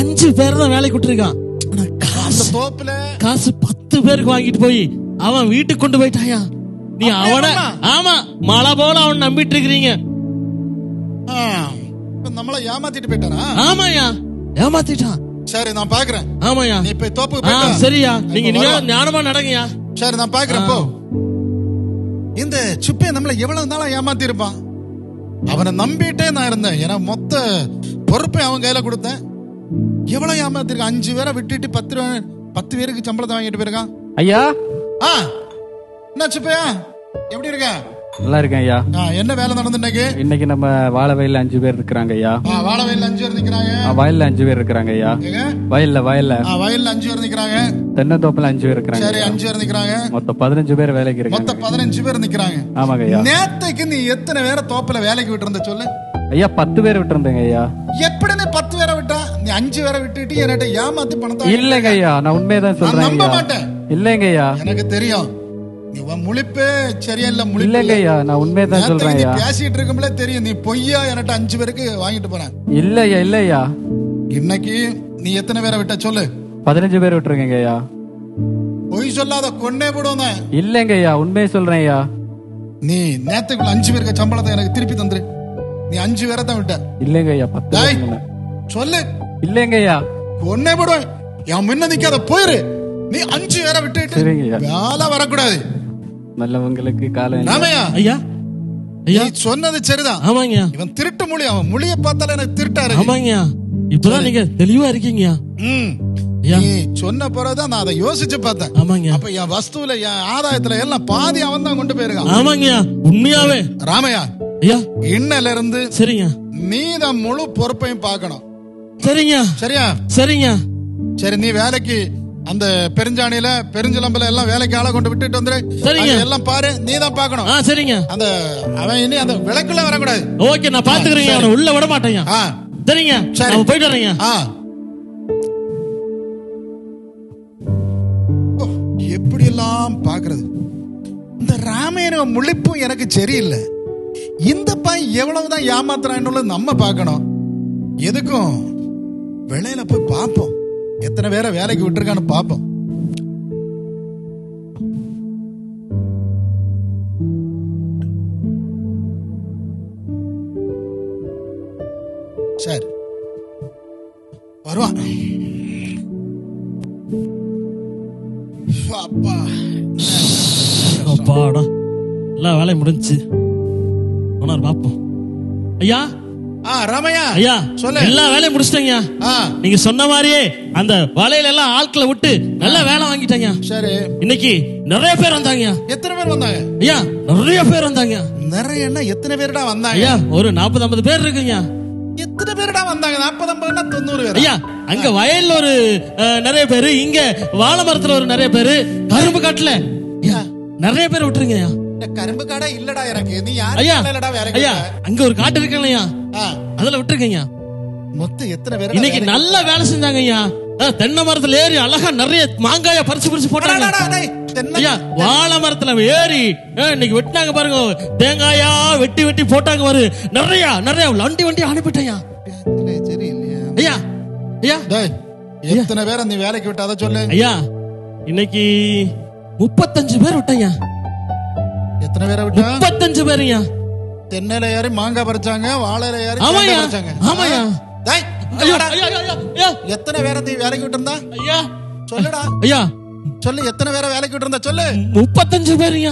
Speaker 10: அஞ்சு பேர் தான் வேலைக்கு விட்டுருக்கான். காசு
Speaker 8: தோப்புல.
Speaker 10: காசு பத்து பேருக்கு வாங்கிட்டு போய் அவன் வீட்டுக்கு கொண்டு போயிட்டாயா நீ அவன? ஆமா மழை போல அவன் நம்பிட்டு இருக்கிறீங்க
Speaker 8: ஆ, இப்ப நம்மள ஏமாத்திட்டு போயிட்டானா
Speaker 10: ஆமாயா ஏமாத்திட்டான்.
Speaker 8: சரி நான் பாக்குறேன்.
Speaker 10: ஆமாயா
Speaker 8: நீ போய் போயிட்டு வா.
Speaker 10: சரியா நீங்க
Speaker 8: இப்ப.
Speaker 10: ஞானமா நடங்கயா
Speaker 8: சரி நான் பாக்குறேன் போ. இந்த சுப்பைய நம்மள எவ்வளவு நாளா ஏமாத்தி இருப்பான் அவனை நம்பிட்டே நான் இருந்தேன். ஏன்னா மொத்த பொறுப்பை அவன் கையில கொடுத்தேன். எவ்வளவு ஏமாத்திருக்கான்? அஞ்சு பேரை விட்டுட்டு பத்து ரூபா பத்து பேருக்கு சம்பளத்தை வாங்கிட்டு போயிருக்கான்.
Speaker 9: ஐயா?
Speaker 8: ஆ. என்ன சுப்பையா? எப்படி இருக்க?
Speaker 9: நல்லா இருக்கேன் ஐயா
Speaker 8: என்ன வேலை நடந்து இன்னைக்கு?
Speaker 9: இன்னைக்கு நம்ம வாழை வயல்ல அஞ்சு பேர் இருக்கிறாங்க ஐயா.
Speaker 8: வாழை வயல்ல அஞ்சு பேர் நிக்கிறாங்க.
Speaker 9: வயல்ல அஞ்சு பேர் இருக்கிறாங்க ஐயா? வயல்ல வயல்ல.
Speaker 8: வயல்ல அஞ்சு பேர் நிக்கிறாங்க.
Speaker 9: தென்னந்தோப்புல அஞ்சு பேர் இருக்கிறாங்க
Speaker 8: சரி. அஞ்சு பேர் நிக்கிறாங்க.
Speaker 9: மொத்தம் பதினஞ்சு பேர் வேலைக்கு இருக்காங்க.
Speaker 8: மொத்தம் பதினஞ்சு பேர் நிக்கிறாங்க.
Speaker 9: ஆமாங்க ஐயா.
Speaker 8: நேத்தைக்கு நீ எத்தனை பேரை தோப்புல வேலைக்கு விட்டு இருந்த சொல்லு.
Speaker 9: ஐயா பத்து பேர் விட்டுருந்தேங்க ஐயா.
Speaker 8: எப்படி நீ பத்து பேரை விட்டா? நீ அஞ்சு பேரை விட்டுட்டு என்கிட்ட ஏமாத்தி பணத்தை
Speaker 9: இல்லைங்க ஐயா நான் உண்மையதான் சொல்றேன்
Speaker 8: நம்ப
Speaker 9: ஐயா.
Speaker 8: மாட்டேன்.
Speaker 9: இல்லைங்க ஐயா.
Speaker 8: எனக்கு தெரியும். முழிப்பே சரியில்ல முழிப்பு
Speaker 9: இல்லைங்க
Speaker 8: இல்ல.
Speaker 9: ஐயா நான் உண்மையதான் சொல்றேன்
Speaker 8: பேசிட்டு இருக்கும்போதே தெரியும் நீ பொய்யா என்கிட்ட அஞ்சு பேருக்கு வாங்கிட்டு போன.
Speaker 9: இல்ல ஐயா இல்ல ஐயா
Speaker 8: இன்னைக்கு நீ எத்தனை பேரை விட்ட சொல்லு.
Speaker 9: பதினஞ்சு பேர் விட்டுருங்க ஐயா
Speaker 8: பொய் சொல்லாத கொன்னே போடுவோம்.
Speaker 9: இல்லைங்க ஐயா உண்மையை சொல்றேன் ஐயா
Speaker 8: நீ நேத்துக்குள்ள அஞ்சு பேருக்கு சம்பளத்தை எனக்கு திருப்பி தந்துரு. நீ அஞ்சு பேரை தான் விட்ட.
Speaker 9: இல்லைங்க ஐயா பத்து
Speaker 8: சொல்லு.
Speaker 9: இல்லைங்க ஐயா
Speaker 8: கொன்னே போடுவேன். என் முன்ன நிக்காத போயிரு. நீ அஞ்சு பேரை விட்டுட்டு வேலை வரக்கூடாது.
Speaker 9: நல்லவங்களுக்கு காலம்
Speaker 8: ராமையா
Speaker 10: ஐயா ஐயா.
Speaker 8: நீ சொன்னது சரிதான்.
Speaker 10: ஆமாங்கய்யா.
Speaker 8: இவன் திருட்டு மொழி அவன் மொழிய பார்த்தாலே எனக்கு திருட்டா இருக்கு.
Speaker 10: ஆமாங்கய்யா. இப்பதான் நீங்க தெளிவா இருக்கீங்கயா
Speaker 8: ம்.
Speaker 10: ஐயா.
Speaker 8: நீ சொன்ன பிறகுதான் நான் அதை யோசிச்சு பார்த்தேன்.
Speaker 10: ஆமாங்க
Speaker 8: அப்ப என் வஸ்துல என் ஆதாயத்துல எல்லாம் பாதி அவன் தான் கொண்டு போயிருக்கான்.
Speaker 10: ஆமாங்கய்யா. உண்மையாவே.
Speaker 8: ராமையா
Speaker 10: ஐயா.
Speaker 8: இன்னல இருந்து
Speaker 10: சரிங்க
Speaker 8: நீ தான் முழு பொறுப்பையும் பார்க்கணும்.
Speaker 10: சரிங்க
Speaker 8: சரியா?
Speaker 10: சரிங்க
Speaker 8: சரி நீ வேலைக்கு அந்த பெருஞ்சாணியில பெருஞ்சிலம்பல எல்லாம் வேலைக்கு ஆளை கொண்டு விட்டுட்டு வந்துரு.
Speaker 10: சரிங்க.
Speaker 8: எல்லாம் பாரு நீ தான் பார்க்கணும்.
Speaker 10: ஆ சரிங்க.
Speaker 8: அந்த அவன் இனி அந்த விளக்குல வரக்கூடாது.
Speaker 10: ஓகே நான் பாத்துக்கிறேங்க. அவனை உள்ள விட மாட்டேங்க.
Speaker 8: ஆ.
Speaker 10: சரிங்க.
Speaker 8: சரி.
Speaker 10: போயிட்டு வரேங்க.
Speaker 8: ஆ. ஓ, எப்படியெல்லாம் பாக்குறது இந்த ராமாயண முழிப்பும் எனக்கு சரியில்லை. இந்த பையன் எவ்வளவுதான் ஏமாத்துறான்னு நம்ம பார்க்கணும். எதுக்கும்? வெளியில போய் பார்ப்போம். எத்தனை பேரை வேலைக்கு விட்டுருக்கான்னு பார்ப்போம் சரி வருவான். அப்பா
Speaker 10: அப்பாடா எல்லா வேலையும் முடிஞ்சுச்சு. போனார் பார்ப்போம் ஐயா?
Speaker 8: ராமையா
Speaker 10: ஐயா
Speaker 8: சொல்லு.
Speaker 10: எல்லா வேலையும் முடிச்சிட்டேங்க நீங்க சொன்ன மாதிரியே அந்த வலையில எல்லாம் ஆட்களை விட்டு நல்ல வேலை வாங்கிட்டேங்க
Speaker 8: சரி.
Speaker 10: இன்னைக்கு நிறைய பேர் வந்தாங்க
Speaker 8: எத்தனை பேர் வந்தாங்க?
Speaker 10: ஐயா நிறைய பேர் வந்தாங்க
Speaker 8: நிறையன்னா எத்தனை பேருடா வந்தாங்க?
Speaker 10: ஐயா ஒரு நாற்பது ஐம்பது பேர் இருக்குங்க
Speaker 8: எத்தனை பேருடா வந்தாங்க? நாற்பது ஐம்பதுனா தொண்ணூறு பேர்?
Speaker 10: ஐயா அங்க வயல்ல ஒரு நிறைய பேரு இங்க வாழை மரத்துல ஒரு நிறைய பேரு கரும்பு காட்டுல. நிறைய பேர் விட்டுருங்க ஐயா
Speaker 8: கரும்பு கடை இல்லடா எனக்கு. நீ யாரு இல்லடா வேலைக்கு
Speaker 10: ஐயா அங்க ஒரு காட்டு இருக்கு இல்லையா அதுல விட்டுருக்கீங்க
Speaker 8: மொத்தம் எத்தனை பேர்
Speaker 10: இன்னைக்கு நல்ல வேலை செஞ்சாங்க ஐயா தென்னை மரத்துல ஏறி அழகா நிறைய மாங்காய பறிச்சு பறிச்சு போட்டாங்க ஐயா வாழை மரத்துல ஏறி இன்னைக்கு வெட்டினாங்க பாருங்க. தேங்காயா வெட்டி வெட்டி போட்டாங்க பாரு. நிறைய நிறைய வண்டி வண்டி அனுப்பிட்டேன்
Speaker 8: சரி இல்லையா?
Speaker 10: ஐயா ஐயா.
Speaker 8: டேய் எத்தனை பேரை நீ வேலைக்கு விட்டு? அதை சொல்லு.
Speaker 10: ஐயா இன்னைக்கு முப்பத்தஞ்சு பேர் விட்டேங்க
Speaker 8: எத்தனை பேரை விட்டா?
Speaker 10: முப்பத்தஞ்சு பேருங்க
Speaker 8: தென்னையில ஏறி மாங்காய் பறிச்சாங்க வாழையில ஏறி. தேங்காய் பறிச்சாங்க.
Speaker 10: ஐயா,
Speaker 8: எத்தனை பேரை நீ வேலைக்கு விட்டு இருந்தா
Speaker 10: ஐயா.
Speaker 8: சொல்லுடா.
Speaker 10: ஐயா.
Speaker 8: சொல்லு எத்தனை பேரை வேலைக்கு விட்டு இருந்தா சொல்லு.
Speaker 10: முப்பத்தஞ்சு
Speaker 8: டேய்.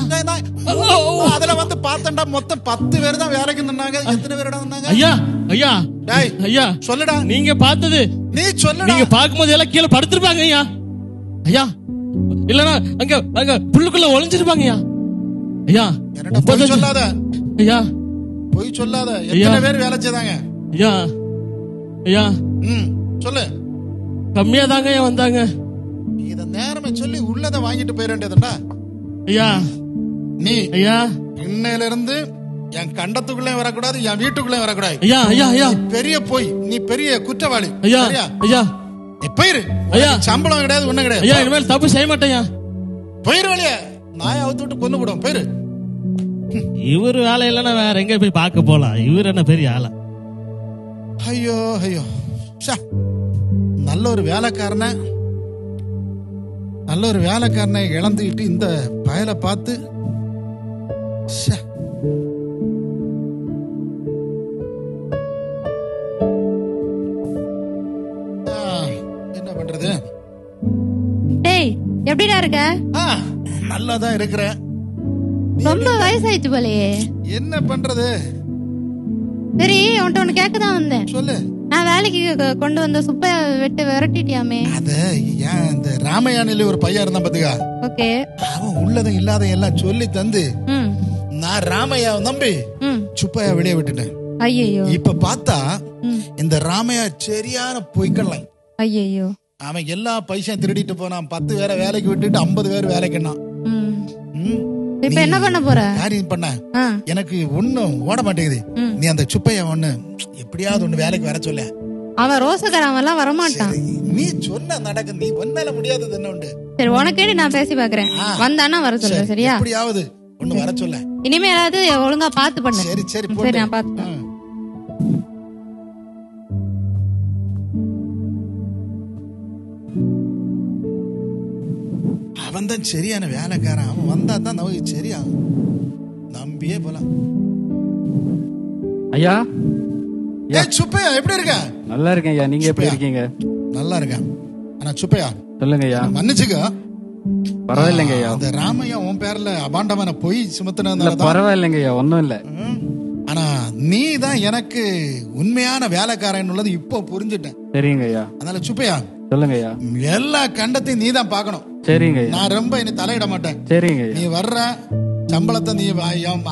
Speaker 8: அதுல வந்து பார்த்தேன்டா மொத்தம் பத்து பேர் தான் வேலைக்கு நின்னாங்க. எத்தனை பேருடா வந்தாங்க?
Speaker 10: ஐயா ஐயா.
Speaker 8: டேய்
Speaker 10: ஐயா.
Speaker 8: சொல்லுடா.
Speaker 10: நீங்க பார்த்தது
Speaker 8: நீ சொல்லுடா.
Speaker 10: நீங்க பார்க்கும்போது எல்லாம் கீழே படுத்திருப்பாங்க ஐயா. ஐயா. இல்லனா அங்க அங்க புல்லுக்குள்ள ஒளிஞ்சிருப்பாங்க ஐயா. ஐயா
Speaker 8: பொய் சொல்லாத.
Speaker 10: ஐயா.
Speaker 8: பொய் சொல்லாத.
Speaker 10: ஐயா.
Speaker 8: எத்தனை பேர் வேலை செய்தாங்க?
Speaker 10: ஐயா. ஐயா.
Speaker 8: ம் சொல்லு.
Speaker 10: கம்மியா தாங்க ஐயா வந்தாங்க.
Speaker 8: நீ இத நேரமே சொல்லி உள்ளத வாங்கிட்டு போயிட வேண்டியதுடா
Speaker 10: ஐயா.
Speaker 8: நீ
Speaker 10: ஐயா.
Speaker 8: இன்னையில இருந்து என் கண்டத்துக்குள்ளே வரக்கூடாது என் வீட்டுக்குள்ளே வரக்கூடாது.
Speaker 10: ஐயா ஐயா ஐயா.
Speaker 8: பெரிய போய் நீ பெரிய குற்றவாளி.
Speaker 10: ஐயா? ஐயா.
Speaker 8: நீ போயிரு.
Speaker 10: ஐயா.
Speaker 8: சம்பளம் கிடையாது ஒண்ணும்
Speaker 10: ஐயா
Speaker 8: கிடையாது
Speaker 10: இனிமேல் தப்பு செய்ய மாட்டேன் ஐயா.
Speaker 8: போயிரு வழியா நாயை அவுத்து விட்டு கொண்டு விடும் போயிரு
Speaker 10: இவர் வேலை இல்லைன்னா வேற எங்க போய் பார்க்க போலாம். இவர் என்ன பெரிய ஆளா?
Speaker 8: ஐயோ ஐயோ. ச்சே. நல்ல ஒரு வேலைக்காரனை. நல்ல ஒரு வேலைக்காரனை இழந்துக்கிட்டு இந்த பயலை பார்த்து என்ன பண்றது?
Speaker 3: டேய் எப்படிடா இருக்க?
Speaker 8: ஆ, நல்லாதான் இருக்கிறேன்
Speaker 3: ரொம்ப வயசாயிடுச்சு போலயே.
Speaker 8: என்ன பண்றது?
Speaker 3: சரி உன்கிட்ட ஒண்ணு கேட்க தான் வந்தேன்.
Speaker 8: சொல்லு.
Speaker 3: நான் வேலைக்கு கொண்டு வந்த சுப்ப வெட்டு விரட்டிட்டியாமே.
Speaker 8: அத ஏன் இந்த ராமயானில ஒரு பையன் இருந்தான் பாத்துக்கா.
Speaker 3: ஓகே.
Speaker 8: அவன் உள்ளதும் இல்லாத எல்லாம் சொல்லி தந்து நான் ராமையாவை நம்பி சுப்பையா வெளியே விட்டுட்டேன்.
Speaker 3: ஐயையோ.
Speaker 8: இப்ப பார்த்தா இந்த ராமையா சரியான பொய்க்கலை
Speaker 3: ஐயையோ.
Speaker 8: அவன் எல்லா பைசையும் திருடிட்டு போனான். பத்து பேரை வேலைக்கு விட்டுட்டு ஐம்பது பேர் வேலைக்குன்னான்.
Speaker 3: இப்ப என்ன பண்ண போற?
Speaker 8: காரியம் பண்ண? எனக்கு ஒண்ணும் ஓட மாட்டேங்குது. நீ அந்த சுப்பையா ஒண்ணு எப்படியாவது ஒண்ணு வேலைக்கு வர சொல்ல.
Speaker 3: அவன் ரோசக்காரன் எல்லாம் வரமாட்டான்.
Speaker 8: நீ சொன்ன நடக்கு நீ ஒன்னால முடியாதது என்ன உண்டு?
Speaker 3: சரி உனக்கேடி நான் பேசி பாக்குறேன். வந்தானா வர
Speaker 8: சரி,
Speaker 3: சரியா?
Speaker 8: எப்படியாவது ஒண்ணு வர சொல்ல.
Speaker 3: இனிமே ஏதாவது ஒழுங்கா பாத்து பண்ணு.
Speaker 8: சரி சரி
Speaker 3: நான் பாத்து
Speaker 8: அவன் சரியான வேலைக்காரன். அவன் வந்தா தான் நமக்கு சரியாகும். நம்பியே போலாம்.
Speaker 9: ஐயா?
Speaker 8: ஏ சுப்பையா எப்படி இருக்க?
Speaker 9: நல்லா இருக்கேன் ஐயா. நீங்க எப்படி. இருக்கீங்க?
Speaker 8: நல்லா இருக்கேன். ஆனா சுப்பையா.
Speaker 9: சொல்லுங்க ஐயா.
Speaker 8: மன்னிச்சுக்க.
Speaker 9: பரவாயில்லைங்க ஐயா.
Speaker 8: அந்த ராமையா உன் பேர்ல அபாண்டமான பொய் சுமத்தினதுனால தான்.
Speaker 9: பரவாயில்லைங்க ஐயா. ஒண்ணும் இல்ல.
Speaker 8: ஆனா நீ தான் எனக்கு உண்மையான வேலைக்காரன் உள்ளது இப்போ புரிஞ்சுட்டேன்.
Speaker 9: சரிங்க ஐயா.
Speaker 8: அதனால சுப்பையா
Speaker 9: சொல்லுங்க ஐயா
Speaker 8: எல்லா கண்டத்தையும் நீ தான் பார்க்கணும்.
Speaker 9: சரிங்க
Speaker 8: நான் ரொம்ப இனி தலையிட மாட்டேன்.
Speaker 9: சரிங்க
Speaker 8: நீ வர்ற சம்பளத்தை நீ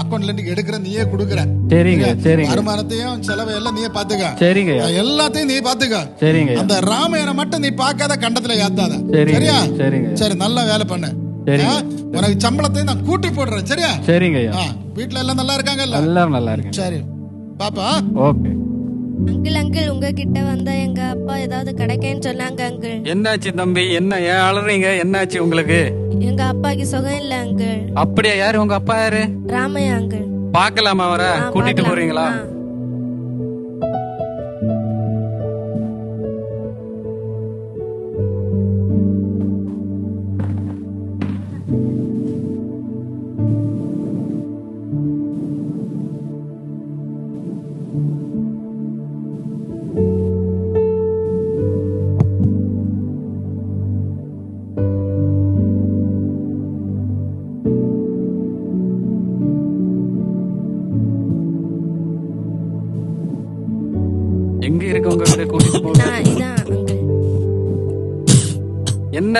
Speaker 8: அக்கௌண்ட்ல இருந்து எடுக்கிற நீயே கொடுக்குற.
Speaker 9: சரிங்க சரிங்க
Speaker 8: வருமானத்தையும் செலவை எல்லாம் நீயே பாத்துக்க
Speaker 9: சரிங்க
Speaker 8: எல்லாத்தையும் நீ பாத்துக்க
Speaker 9: சரிங்க
Speaker 8: அந்த ராமையனை மட்டும் நீ பார்க்காத கண்டத்துல ஏத்தாத. சரியா?
Speaker 9: சரிங்க
Speaker 8: சரி நல்லா வேலை பண்ணு. ஆ, உனக்கு சம்பளத்தையும் நான் கூட்டி போடுறேன் சரியா?
Speaker 9: சரிங்க
Speaker 8: வீட்ல எல்லாம் நல்லா இருக்காங்கல்ல?
Speaker 9: எல்லாரும் நல்லா இருக்கேன்
Speaker 8: சரி. பாப்பா.
Speaker 9: ஓகே.
Speaker 11: அங்கிள் அங்கிள் உங்ககிட்ட வந்தா எங்க அப்பா ஏதாவது கிடைக்கேன்னு சொன்னாங்க அங்கிள்.
Speaker 9: என்னாச்சு தம்பி? என்ன ஏன் அழுறீங்க என்னாச்சு உங்களுக்கு?
Speaker 11: எங்க அப்பாக்கு சுகம் இல்ல அங்கிள்.
Speaker 9: அப்படியா? யாரு? உங்க அப்பா யாரு?
Speaker 11: ராமையா அங்கிள்.
Speaker 9: பாக்கலாமா வர
Speaker 11: ஆ,
Speaker 9: கூட்டிட்டு. போறீங்களா?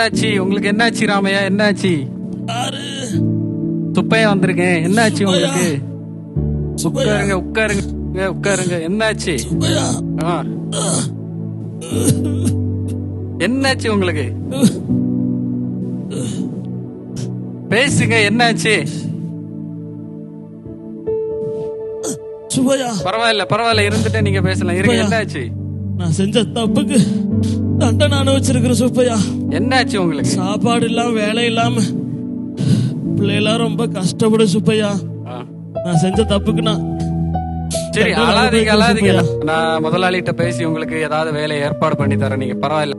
Speaker 9: என்னாச்சு? உங்களுக்கு என்னாச்சு ராமையா? என்னாச்சு? துப்பையா வந்திருக்கேன் என்னாச்சு உங்களுக்கு? உட்காருங்க உட்காருங்க உட்காருங்க. என்னாச்சு. என்னாச்சு உங்களுக்கு? பேசுங்க என்னாச்சு? பரவாயில்ல பரவாயில்ல. இருந்துட்டு நீங்க பேசலாம். இருங்க
Speaker 10: சுப்பையா.
Speaker 9: என்னாச்சு?
Speaker 10: நான் செஞ்ச தப்புக்கு தண்டனை அனுபவிச்சிருக்கிறேன் சுப்பையா.
Speaker 9: என்னாச்சு உங்களுக்கு?
Speaker 10: சாப்பாடு இல்லாம வேலை இல்லாம பிள்ளைலாம் ரொம்ப கஷ்டப்படும் சுப்பையா. நான் செஞ்ச தப்புக்கு நான்
Speaker 9: சரி அழாதீங்க அழாதீங்க. நான் முதலாளிகிட்ட பேசி உங்களுக்கு ஏதாவது வேலை ஏற்பாடு பண்ணி தரேன். நீங்க பரவாயில்ல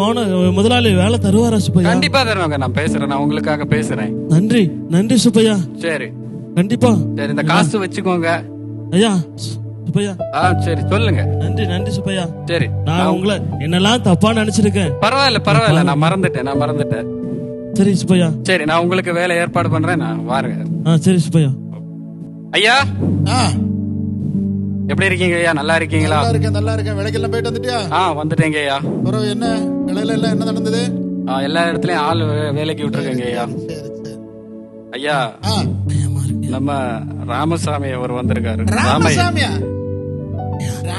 Speaker 10: மௌன முதலாளி வேலை தருவாரா சுப்பையா?
Speaker 9: கண்டிப்பா தருவாங்க நான் பேசுறேன் நான் உங்களுக்காக பேசுறேன்.
Speaker 10: நன்றி நன்றி சுப்பையா.
Speaker 9: சரி.
Speaker 10: கண்டிப்பா.
Speaker 9: சரி இந்த காசு வச்சுக்கோங்க.
Speaker 10: ஐயா சுப்பையா.
Speaker 9: ஆ சரி சொல்லுங்க.
Speaker 10: நன்றி நன்றி சுப்பையா.
Speaker 9: சரி
Speaker 10: நான் உங்களை என்னெல்லாம் தப்பா நினைச்சிருக்கேன்.
Speaker 9: பரவாயில்ல பரவாயில்ல நான் மறந்துட்டேன் நான் மறந்துட்டேன்.
Speaker 10: சரி சுப்பையா.
Speaker 9: சரி நான் உங்களுக்கு வேலை ஏற்பாடு பண்றேன் நான் வாருங்க.
Speaker 10: ஆ சரி சுப்பையா.
Speaker 9: ஐயா?
Speaker 8: ஆ,
Speaker 9: எப்படி இருக்கீங்க ஐயா? நல்லா இருக்கீங்களா?
Speaker 8: நல்லா இருக்கேன் நல்லா இருக்கேன். விலைக்கெல்லாம் போயிட்டு வந்துட்டியா?
Speaker 9: ஆ வந்துட்டேங்க ஐயா.
Speaker 8: அப்புறம் என்ன? விலையில எல்லாம் என்ன நடந்தது?
Speaker 9: ஆ, எல்லா இடத்துலயும் ஆள் வே- வேலைக்கு விட்டுருக்கேங்க ஐயா. ஐயா நம்ம ராமசாமி அவர் வந்திருக்காரு.
Speaker 8: ராமசாமியா?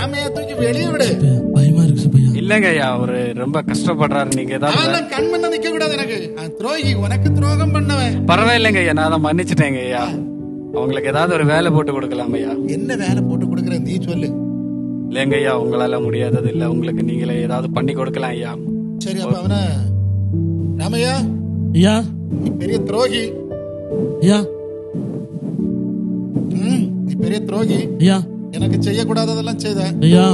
Speaker 8: ராமையா தூக்கி வெளியே விடு.
Speaker 10: பயமா இருக்கு சுப்பையா
Speaker 9: இல்லங்க ஐயா அவரு ரொம்ப கஷ்டப்படுறாரு. நீங்க ஏதாவது
Speaker 8: கண் பண்ண நிக்க கூடாது எனக்கு துரோகி உனக்கு துரோகம் பண்ணவன்.
Speaker 9: பரவாயில்லைங்க ஐயா நான் தான் மன்னிச்சிட்டேங்க ஐயா. அவங்களுக்கு ஏதாவது ஒரு வேலை போட்டு கொடுக்கலாம் ஐயா.
Speaker 8: என்ன வேலை போட்டு கொடுக்குற நீ சொல்லு.
Speaker 9: இல்லைங்க ஐயா உங்களால முடியாதது இல்ல. உங்களுக்கு நீங்களே ஏதாவது பண்ணி கொடுக்கலாம் ஐயா.
Speaker 8: சரி அப்ப அவன ராமையா?
Speaker 10: ஐயா.
Speaker 8: நீ பெரிய துரோகி.
Speaker 10: ஐயா.
Speaker 8: ம், நீ பெரிய துரோகி.
Speaker 10: ஐயா.
Speaker 8: எனக்கு செய்யக்கூடாததெல்லாம் செய்த.
Speaker 10: ஐயா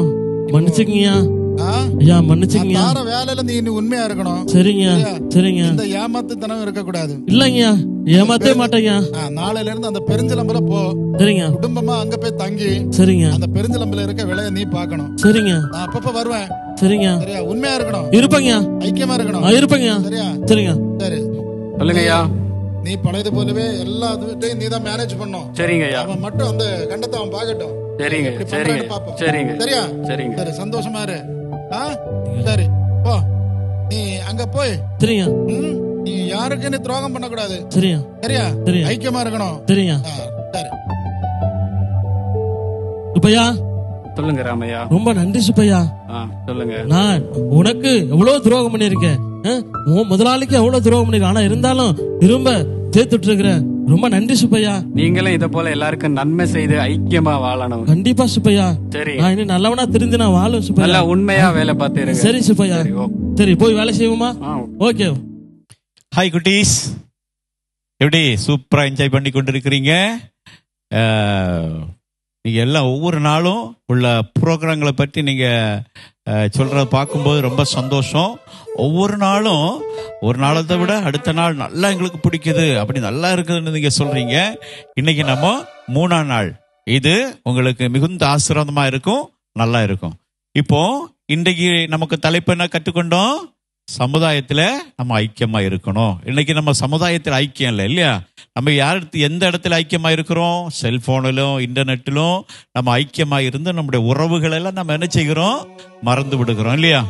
Speaker 10: மன்னிச்சுக்கங்கய்யா.
Speaker 8: ஆ?
Speaker 10: ஐயா
Speaker 8: நான்
Speaker 10: மன்னிச்சுக்கங்கய்யா
Speaker 8: தார வேலையில நீ உண்மையா இருக்கணும்.
Speaker 10: சரிங்க? சரிங்க
Speaker 8: இந்த ஏமாத்துத்தனம் இருக்கக்கூடாது.
Speaker 10: இல்லைங்கய்யா ஏமாத்தவே மாட்டேங்க
Speaker 8: ஆ, நாளையில இருந்து அந்த பெருஞ்சலம்புல போ.
Speaker 10: சரிங்க.
Speaker 8: குடும்பமா அங்க போய் தங்கி
Speaker 10: சரிங்க.
Speaker 8: அந்த பெருஞ்சலம்புல இருக்க விலைய நீ பார்க்கணும்.
Speaker 10: சரிங்க.
Speaker 8: நான் அப்பப்ப வருவேன்.
Speaker 10: சரிங்க.
Speaker 8: சரியா? உண்மையா இருக்கணும்.
Speaker 10: இருப்பேங்க
Speaker 8: ஐக்கியமா
Speaker 10: ஆ,
Speaker 8: இருக்கணும்
Speaker 10: இருப்பேங்க
Speaker 8: சரியா?
Speaker 10: சரிங்க.
Speaker 8: சரி.
Speaker 9: சொல்லுங்க ஐயா
Speaker 8: நீ பழையது போலவே எல்லா இதுட்டையும் நீ தான் மேனேஜ் பண்ணும்
Speaker 9: சரிங்க
Speaker 8: அவன் மட்டும் அந்த கண்டத்தை அவன் பார்க்கட்டும்.
Speaker 9: சரிங்க சரிங்க. சரிங்க.
Speaker 8: சரியா?
Speaker 9: சரிங்க.
Speaker 8: சரி சந்தோஷமா இரு. ஆ? சரி போ. நீ அங்க போய். ம், நீ யாருக்கு நீ துரோகம் பண்ணக்கூடாது.
Speaker 10: சரிங்க
Speaker 8: சரியா?
Speaker 10: சரிங்க
Speaker 8: ஐக்கியமா இருக்கணும். ஆ, சரி.
Speaker 10: சுப்பையா?
Speaker 9: சொல்லுங்க ராமையா.
Speaker 10: ரொம்ப நன்றி சுப்பையா.
Speaker 9: ஆ சொல்லுங்க.
Speaker 10: நான் உனக்கு எவ்வளவு துரோகம் பண்ணிருக்கேன்? உன் முதலாளிக்கு எவ்வளவு துரோகம் பண்ணிருக்கேன் ஆனா இருந்தாலும் திரும்ப சேர்த்துட்டு இருக்கிறேன். ரொம்ப நன்றி சுப்பையா.
Speaker 9: நீங்களும் இத போல எல்லாருக்கும் நன்மை செய்து ஐக்கியமா வாழணும்.
Speaker 10: கண்டிப்பா சுப்பையா.
Speaker 9: சரி.
Speaker 10: நான் இனி நல்லவனா திருந்து நான் வாழும்
Speaker 9: நல்லா
Speaker 10: சுப்பையா
Speaker 9: உண்மையா வேலை பார்த்து
Speaker 10: சரி சுப்பையா.
Speaker 9: சரி,
Speaker 10: போய் வேலை செய்வோமா? ஓகே.
Speaker 1: ஹாய் குட்டீஸ். எப்படி சூப்பரா என்ஜாய் பண்ணி கொண்டிருக்கிறீங்க நீங்கள் எல்லாம் ஒவ்வொரு நாளும் உள்ள ப்ரோக்ராம்களை பற்றி நீங்கள் சொல்கிறத பார்க்கும்போது ரொம்ப சந்தோஷம். ஒவ்வொரு நாளும் ஒரு நாளத்தை விட அடுத்த நாள் நல்லா எங்களுக்கு பிடிக்குது. அப்படி நல்லா இருக்குதுன்னு நீங்கள் சொல்கிறீங்க இன்றைக்கி நம்ம மூணாம் நாள். இது உங்களுக்கு மிகுந்த ஆசிரதமாக இருக்கும் நல்லா இருக்கும். இப்போ இன்றைக்கு நமக்கு தலைப்பு என்ன கற்றுக்கொண்டோம்? சமுதாயத்தில் நம்ம ஐக்கியமாக இருக்கணும். இன்னைக்கு நம்ம சமுதாயத்தில் ஐக்கியம் இல்லை இல்லையா? நம்ம யார் எந்த இடத்துல ஐக்கியமாக இருக்கிறோம் செல்போனிலும் இன்டர்நெட்டிலும் நம்ம ஐக்கியமாக இருந்து நம்முடைய உறவுகளெல்லாம் நம்ம என்ன செய்கிறோம்? மறந்து விடுகிறோம் இல்லையா?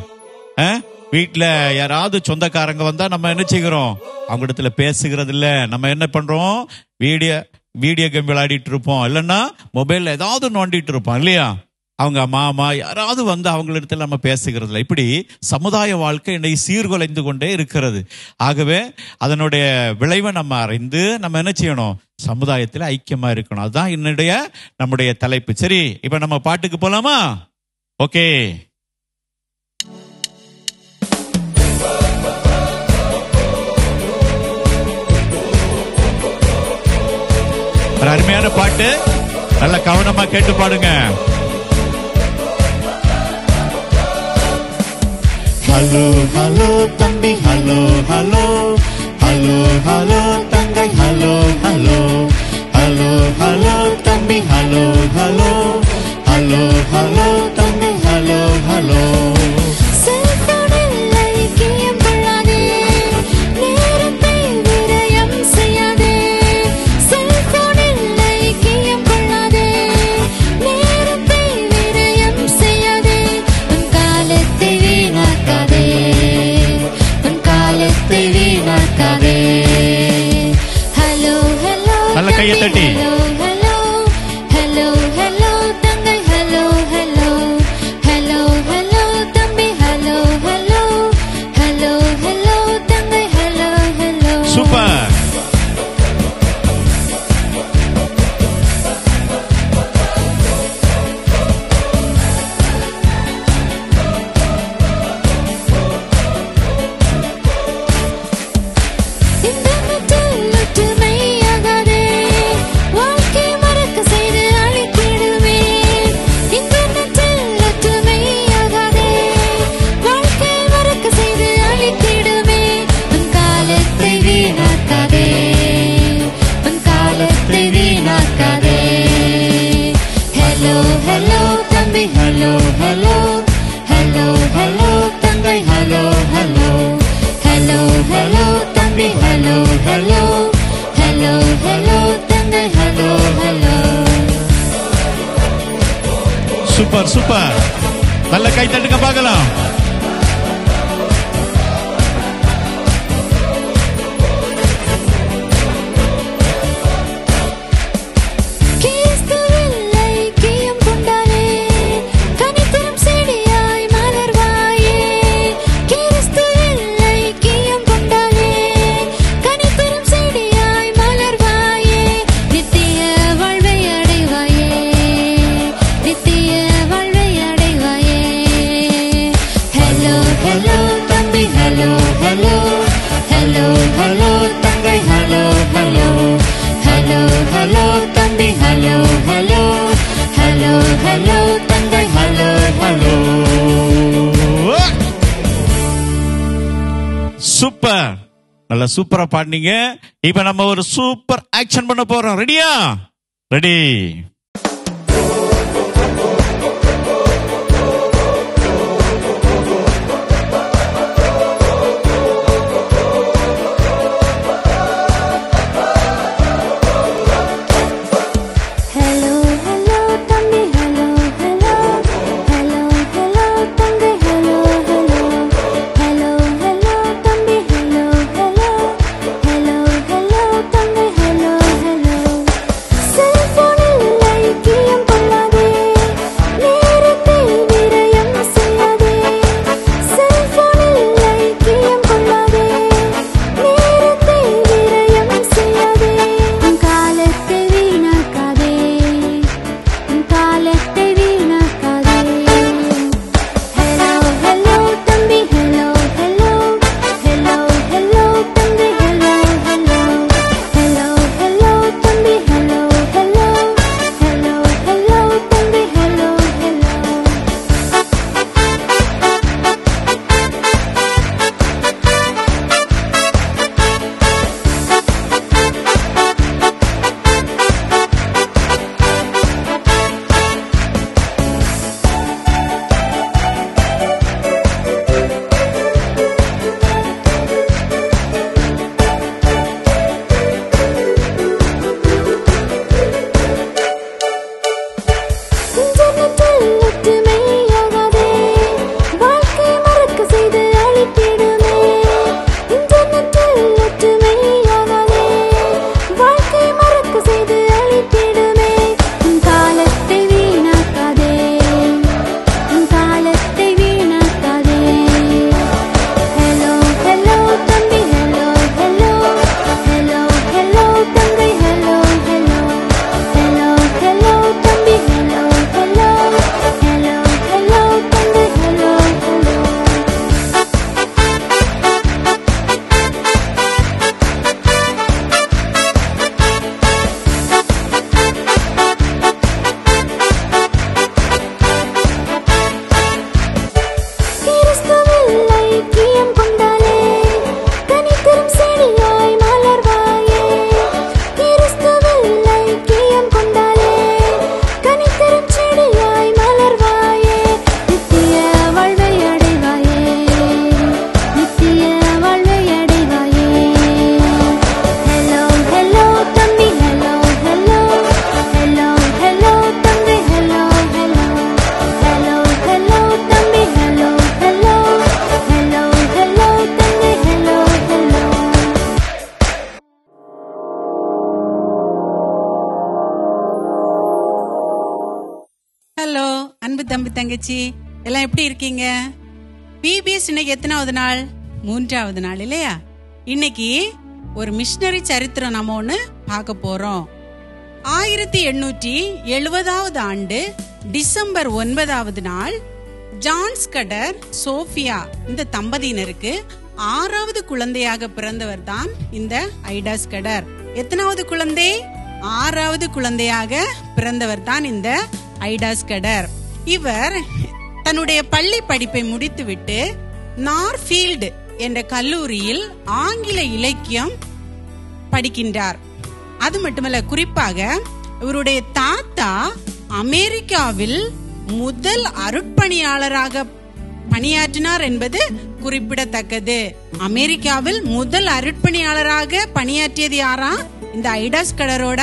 Speaker 1: வீட்டில் யாராவது சொந்தக்காரங்க வந்தால் நம்ம என்ன செய்கிறோம்? அவங்க இடத்துல பேசுகிறது இல்லை நம்ம என்ன பண்ணுறோம் வீடியோ வீடியோ கேம் விளையாடிட்டு இருப்போம். இல்லைன்னா மொபைலில் ஏதாவது நோண்டிட்டு இருப்போம் இல்லையா? அவங்க மாமா யாராவது வந்து அவங்களிடத்தில் நம்ம பேசுகிறது இல்லை இப்படி சமுதாய வாழ்க்கை இன்னைக்கு சீர்குலைந்து கொண்டே இருக்கிறது. ஆகவே அதனுடைய விளைவை நம்ம அறிந்து நம்ம என்ன செய்யணும்? சமுதாயத்தில் ஐக்கியமாக இருக்கணும். அதுதான் என்னுடைய நம்முடைய தலைப்பு. சரி இப்போ நம்ம பாட்டுக்கு போகலாமா ஓகே. ஒரு அருமையான பாட்டு. நல்ல கவனமா கேட்டு பாடுங்க.
Speaker 12: ஹலோ ஹலோ தம்பி ஹலோ ஹலோ ஹலோ ஹலோ தங்கை ஹலோ ஹலோ ஹலோ ஹலோ தம்பி ஹலோ ஹலோ ஹலோ ஹலோ தங்கை ஹலோ ஹலோ
Speaker 1: பண்ணீங்க. இப்ப நம்ம ஒரு சூப்பர் ஆக்ஷன் பண்ண போறோம். ரெடியா ரெடி
Speaker 13: இன்னைக்கு எத்தனாவது நாள்? மூன்றாவது நாள் இல்லையா? இன்னைக்கு ஒரு மிஷினரி சரித்திரம் நம்ம ஒன்று பார்க்க போறோம். ஆயிரத்தி எண்ணூற்றி எழுபதாவது ஆண்டு டிசம்பர் ஒன்பதாவது நாள் ஜான்ஸ் கடர் சோஃபியா இந்த தம்பதியினருக்கு ஆறாவது குழந்தையாக பிறந்தவர் தான் இந்த ஐடாஸ் கடர் எத்தனாவது குழந்தை? ஆறாவது குழந்தையாக பிறந்தவர் தான் இந்த ஐடாஸ் கடர் இவர் தன்னுடைய பள்ளி படிப்பை முடித்துவிட்டு நார்ஃபீல்டு என்ற கல்லூரியில் ஆங்கில இலக்கியம் படிக்கின்றார். அது மட்டுமல்ல குறிப்பாக இவருடைய தாத்தா அமெரிக்காவில் முதல் அருட்பணியாளராக பணியாற்றினார் என்பது குறிப்பிடத்தக்கது. அமெரிக்காவில் முதல் அருட்பணியாளராக பணியாற்றியது யாரா? இந்த ஐடாஸ் கடரோட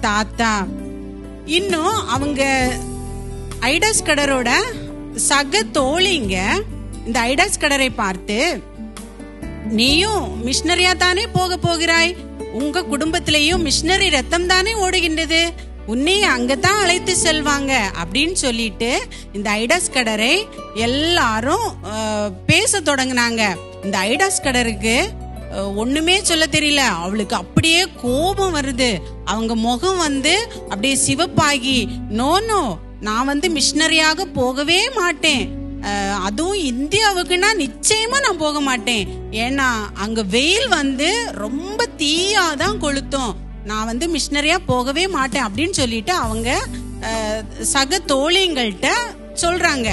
Speaker 13: தாத்தா. இன்னும் அவங்க ஐடாஸ் கடரோட சக தோழிங்க இந்த ஐடாஸ் கடரை பார்த்து நீயும் மிஷினரியா தானே போக போகிறாய்? உங்க குடும்பத்திலேயும் மிஷினரி ரத்தம் தானே ஓடுகின்றது? உன்னையும் அங்கதான் அழைத்து செல்வாங்க. அப்படின்னு சொல்லிட்டு இந்த ஐடாஸ் கடரை எல்லாரும் பேச தொடங்கினாங்க. இந்த ஐடாஸ் கடருக்கு ஒண்ணுமே சொல்ல தெரியல. அவளுக்கு அப்படியே கோபம் வருது. அவங்க முகம் வந்து அப்படியே சிவப்பாகி நோ நோ நான் வந்து மிஷினரியாக போகவே மாட்டேன். அதுவும் இந்தியாவுக்குன்னா நிச்சயமா நான் போக மாட்டேன். ஏன்னா அங்க வெயில் வந்து ரொம்ப தீயாதான் கொளுத்தும். நான் வந்து மிஷினரியா போகவே மாட்டேன் அப்படின்னு சொல்லிட்டு அவங்க சக தோழிங்கள்ட்ட சொல்றாங்க.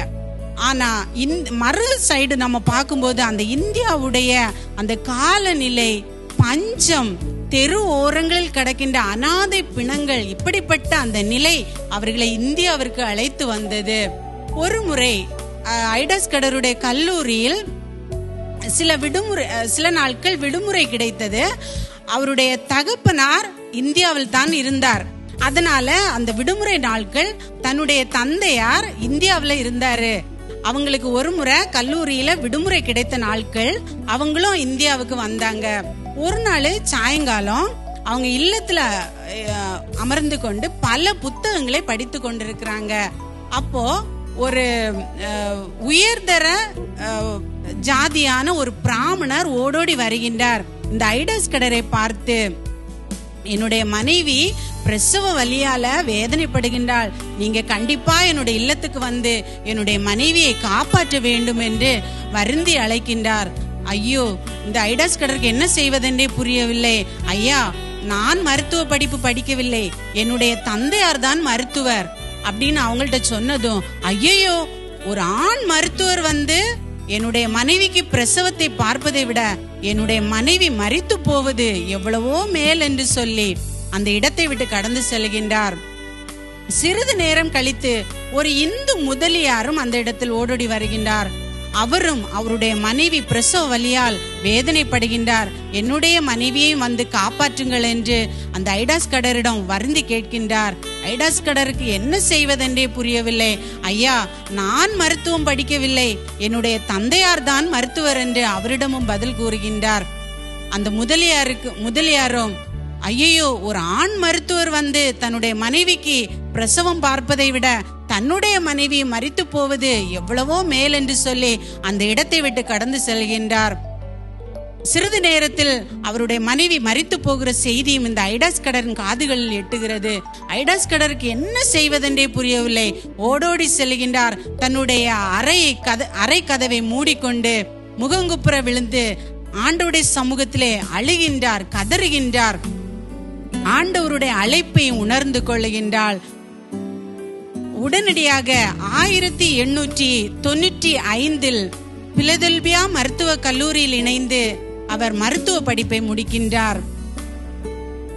Speaker 13: ஆனா இந் மறு சைடு நம்ம பார்க்கும்போது அந்த இந்தியாவுடைய அந்த காலநிலை பஞ்சம் தெரு ஓரங்களில் கிடக்கின்ற அனாதை பிணங்கள் இப்படிப்பட்ட அந்த நிலை அவர்களை இந்தியாவிற்கு அழைத்து வந்தது. ஒரு முறை ஐடஸ் கடருடைய கல்லூரியில் சில விடுமுறை சில நாட்கள் விடுமுறை கிடைத்தது. அவருடைய தகப்பனார் இந்தியாவில் தான் இருந்தார். அதனால அந்த விடுமுறை நாட்கள் தன்னுடைய தந்தையார் இந்தியாவில் இருந்தாரு. அவங்களுக்கு ஒரு முறை கல்லூரியில விடுமுறை கிடைத்த நாட்கள் அவங்களும் இந்தியாவுக்கு வந்தாங்க. ஒரு நாள் சாயங்காலம் அவங்க இல்லத்துல அமர்ந்து கொண்டு பல புத்தகங்களை படித்து கொண்டிருக்கிறாங்க. அப்போ ஒரு உயர்தர ஜாதியான ஒரு பிராமணர் ஓடோடி வருகின்றார். இந்த ஐடஸ் கடரை பார்த்து என்னுடைய மனைவி பிரசவ வழியால வேதனைப்படுகின்றாள். நீங்க கண்டிப்பா என்னுடைய இல்லத்துக்கு வந்து என்னுடைய மனைவியை காப்பாற்ற வேண்டும் என்று வருந்தி அழைக்கின்றார். ஐயோ இந்த ஐடாஸ் கடற்கு என்ன செய்வதென்றே புரியவில்லை. ஐயா நான் மருத்துவ படிப்பு படிக்கவில்லை. என்னுடைய தந்தையார் தான் மருத்துவர். அப்படின்னு அவங்கள்ட்ட சொன்னதும் ஐயோ ஒரு ஆண் மருத்துவர் வந்து என்னுடைய மனைவிக்கு பிரசவத்தை பார்ப்பதை விட என்னுடைய மனைவி மறித்து போவது எவ்வளவோ மேல் என்று சொல்லி அந்த இடத்தை விட்டு கடந்து செல்கின்றார். சிறிது நேரம் கழித்து ஒரு இந்து முதலியாரும் அந்த இடத்தில் ஓடோடி வருகின்றார். அவரும் அவருடைய மனைவி பிரசவ வலியால் வேதனைப்படுகின்றார். என்னுடைய மனைவியையும் வந்து காப்பாற்றுங்கள் என்று அந்த ஐடாஸ் கடரிடம் வருந்தி கேட்கின்றார். ஐடாஸ் கடருக்கு என்ன செய்வதென்றே புரியவில்லை. ஐயா நான் மருத்துவம் படிக்கவில்லை. என்னுடைய தந்தையார் தான் மருத்துவர் என்று அவரிடமும் பதில் கூறுகின்றார். அந்த முதலியாருக்கு முதலியாரும் ஐயையோ ஒரு ஆண் மருத்துவர் வந்து தன்னுடைய மனைவிக்கு பிரசவம் பார்ப்பதை விட தன்னுடைய மனைவி மறித்து போவது எவ்வளவோ மேல் என்று சொல்லி அந்த இடத்தை விட்டு கடந்து செல்கின்றார். சிறிது நேரத்தில் அவருடைய மனைவி மறித்து போகிற செய்தியும் இந்த ஐடாஸ் கடரின் காதுகளில் எட்டுகிறது. ஐடாஸ் கடருக்கு என்ன செய்வதென்றே புரியவில்லை. ஓடோடி செல்கின்றார். தன்னுடைய அறையை கத அறை கதவை மூடிக்கொண்டு முகங்குப்புற விழுந்து ஆண்டோடைய சமூகத்திலே அழுகின்றார் கதறுகின்றார். ஆண்டவருடைய அழைப்பை உணர்ந்து கொள்ளுகின்றாள். உடனடியாக ஆயிரத்தி எண்ணூற்றி தொண்ணூற்றி ஐந்தில் பிலதெல்பியா மருத்துவ கல்லூரியில் இணைந்து அவர் மருத்துவ படிப்பை முடிக்கின்றார்.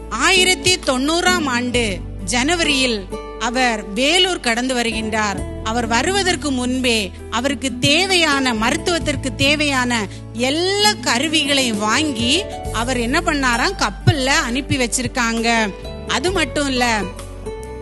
Speaker 13: ஆயிரத்தி தொண்ணூறாம் ஆண்டு ஜனவரியில் அவர் வேலூர் கடந்து வருகின்றார். அவர் வருவதற்கு முன்பே அவருக்கு தேவையான மருத்துவத்திற்கு தேவையான எல்லா கருவிகளையும் வாங்கி அவர் என்ன பண்ணாராம்? கப்பல்ல அனுப்பி வச்சிருக்காங்க. அது மட்டும் இல்ல